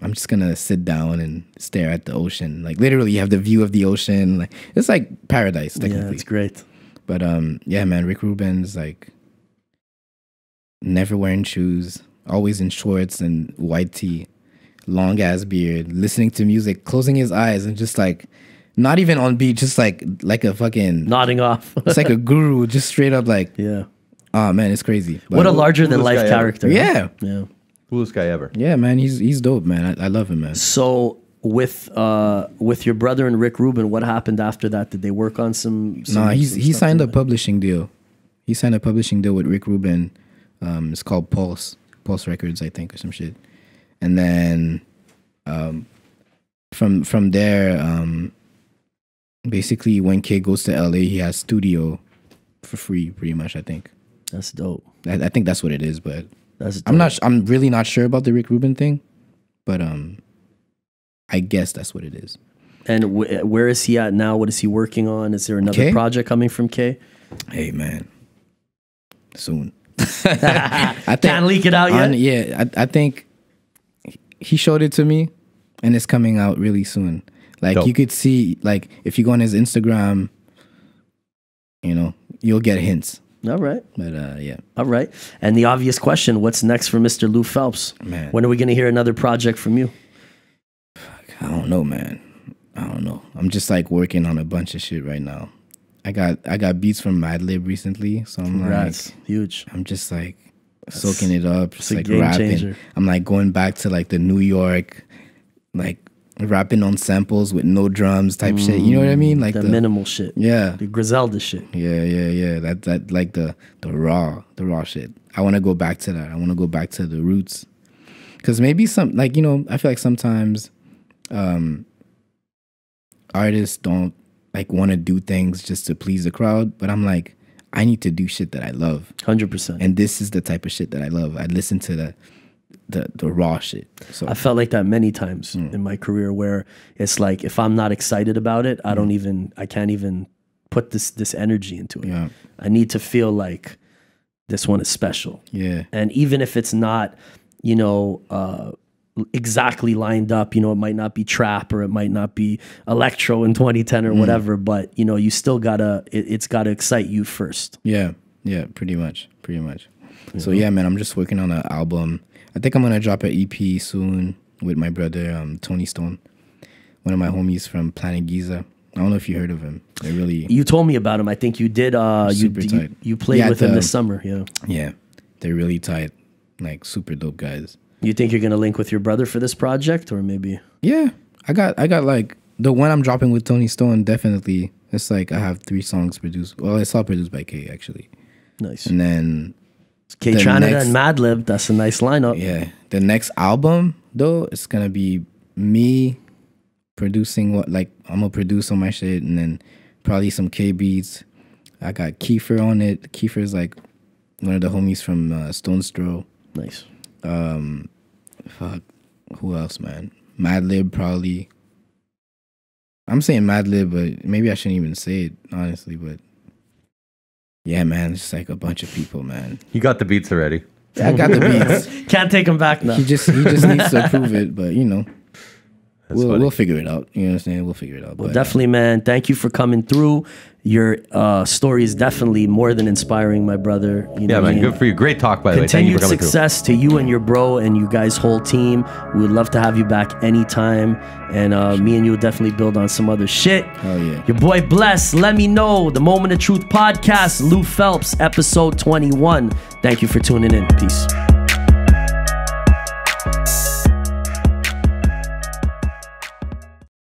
I'm just gonna sit down and stare at the ocean. Like literally, you have the view of the ocean. Like it's like paradise Yeah, technically." it's great. But um, yeah, man, Rick Rubin's like never wearing shoes, always in shorts and white tee, long ass beard, listening to music, closing his eyes, and just like not even on beat, just like like a fucking Nodding off. it's like a guru, just straight up like, yeah. oh man, it's crazy. But- What a larger than life guy ever. character. yeah, Yeah. Coolest guy ever. yeah, man, he's he's dope, man. I, I love him, man. So with uh with your brother and Rick Rubin, what happened after that? Did they work on some, some Nah, he's some he signed a together? publishing deal. He signed a publishing deal with Rick Rubin. Um, it's called Pulse, Pulse Records, I think, or some shit. And then, um, from from there, um, basically, when K goes to LA, he has studio for free, pretty much. I think. That's dope. I, I think that's what it is, but That's dope. I'm not. I'm really not sure about the Rick Rubin thing. But um, I guess that's what it is. And wh- where is he at now? What is he working on? Is there another K? project coming from K? Hey man, soon. I think, Can't leak it out yet. on- yeah, I, I think he showed it to me, and it's coming out really soon. Like Dope. you could see, like if you go on his Instagram, you know, you'll get hints. All right. But uh, yeah, All right. And the obvious question what's next for Mr. Lou Phelps? Man. When are we going to hear another project from you? I don't know, man. I don't know. I'm just like working on a bunch of shit right now. I got I got beats from Madlib recently, so I'm Congrats. like, Huge. I'm just like soaking it up, just like rapping. changer. I'm like going back to like the New York, like rapping on samples with no drums type shit. You know what I mean? Like The, the, minimal shit. yeah, The Griselda shit. yeah, yeah, yeah. That that like the the raw, the raw shit. I want to go back to that. I want to go back to the roots. Cause maybe some like you know I feel like sometimes, um, artists don't like want to do things just to please the crowd. But I'm like, I need to do shit that I love, 100%. and this is the type of shit that I love. I listen to the the the raw shit. So I felt like that many times Hmm. in my career where it's like if I'm not excited about it, I don't even I can't even put this this energy into it. Hmm. Yeah. I need to feel like this one is special. yeah, And even if it's not, you know, uh exactly lined up, you know, it might not be trap or it might not be electro in 2010 or Hmm. whatever, but you know, you still gotta it, it's gotta excite you first. Yeah, yeah, pretty much, pretty much. So yeah, man, I'm just working on an album. I think I'm gonna drop an EP soon with my brother um, Tony Stone, one of my homies from Planet Giza. I don't know if you heard of him. They're really You told me about him. I think you did uh you Super you, tight. you played Yeah, with him this summer, yeah. yeah, they're really tight, like super dope guys. You think you're gonna link with your brother for this project, or maybe? Yeah, I got I got like the one I'm dropping with Tony Stone. Definitely, it's like I have three songs produced. Well, it's all produced by K actually, Nice. and then Kaytranada and Madlib. That's a nice lineup. Yeah. The next album though, it's gonna be me producing what like I'm gonna produce on my shit and then probably some K beats. I got Kiefer on it. Kiefer's like one of the homies from uh, Stone's Throw. Nice. Fuck. Who else, man? Madlib probably. I'm saying Madlib, but maybe I shouldn't even say it honestly. But yeah, man, it's like a bunch of people, man. You got the beats already. I got the beats. Can't take them back now. He just he just needs to approve it, but you know, That's we'll funny. we'll figure it out. You know what I'm saying? We'll figure it out. Well, but, definitely, man. Thank you for coming through. Your uh, story is definitely more than inspiring, my brother. You know yeah, what I man. mean? Good for you. Great talk, by the way. Thank you Continued for coming through. success to you and your bro and you guys' whole team. We would love to have you back anytime. And uh, me and you will definitely build on some other shit. Oh, yeah. Your boy Bless, Lemme Kno. The Moment of Truth podcast, Lou Phelps, episode 21. Thank you for tuning in. Peace.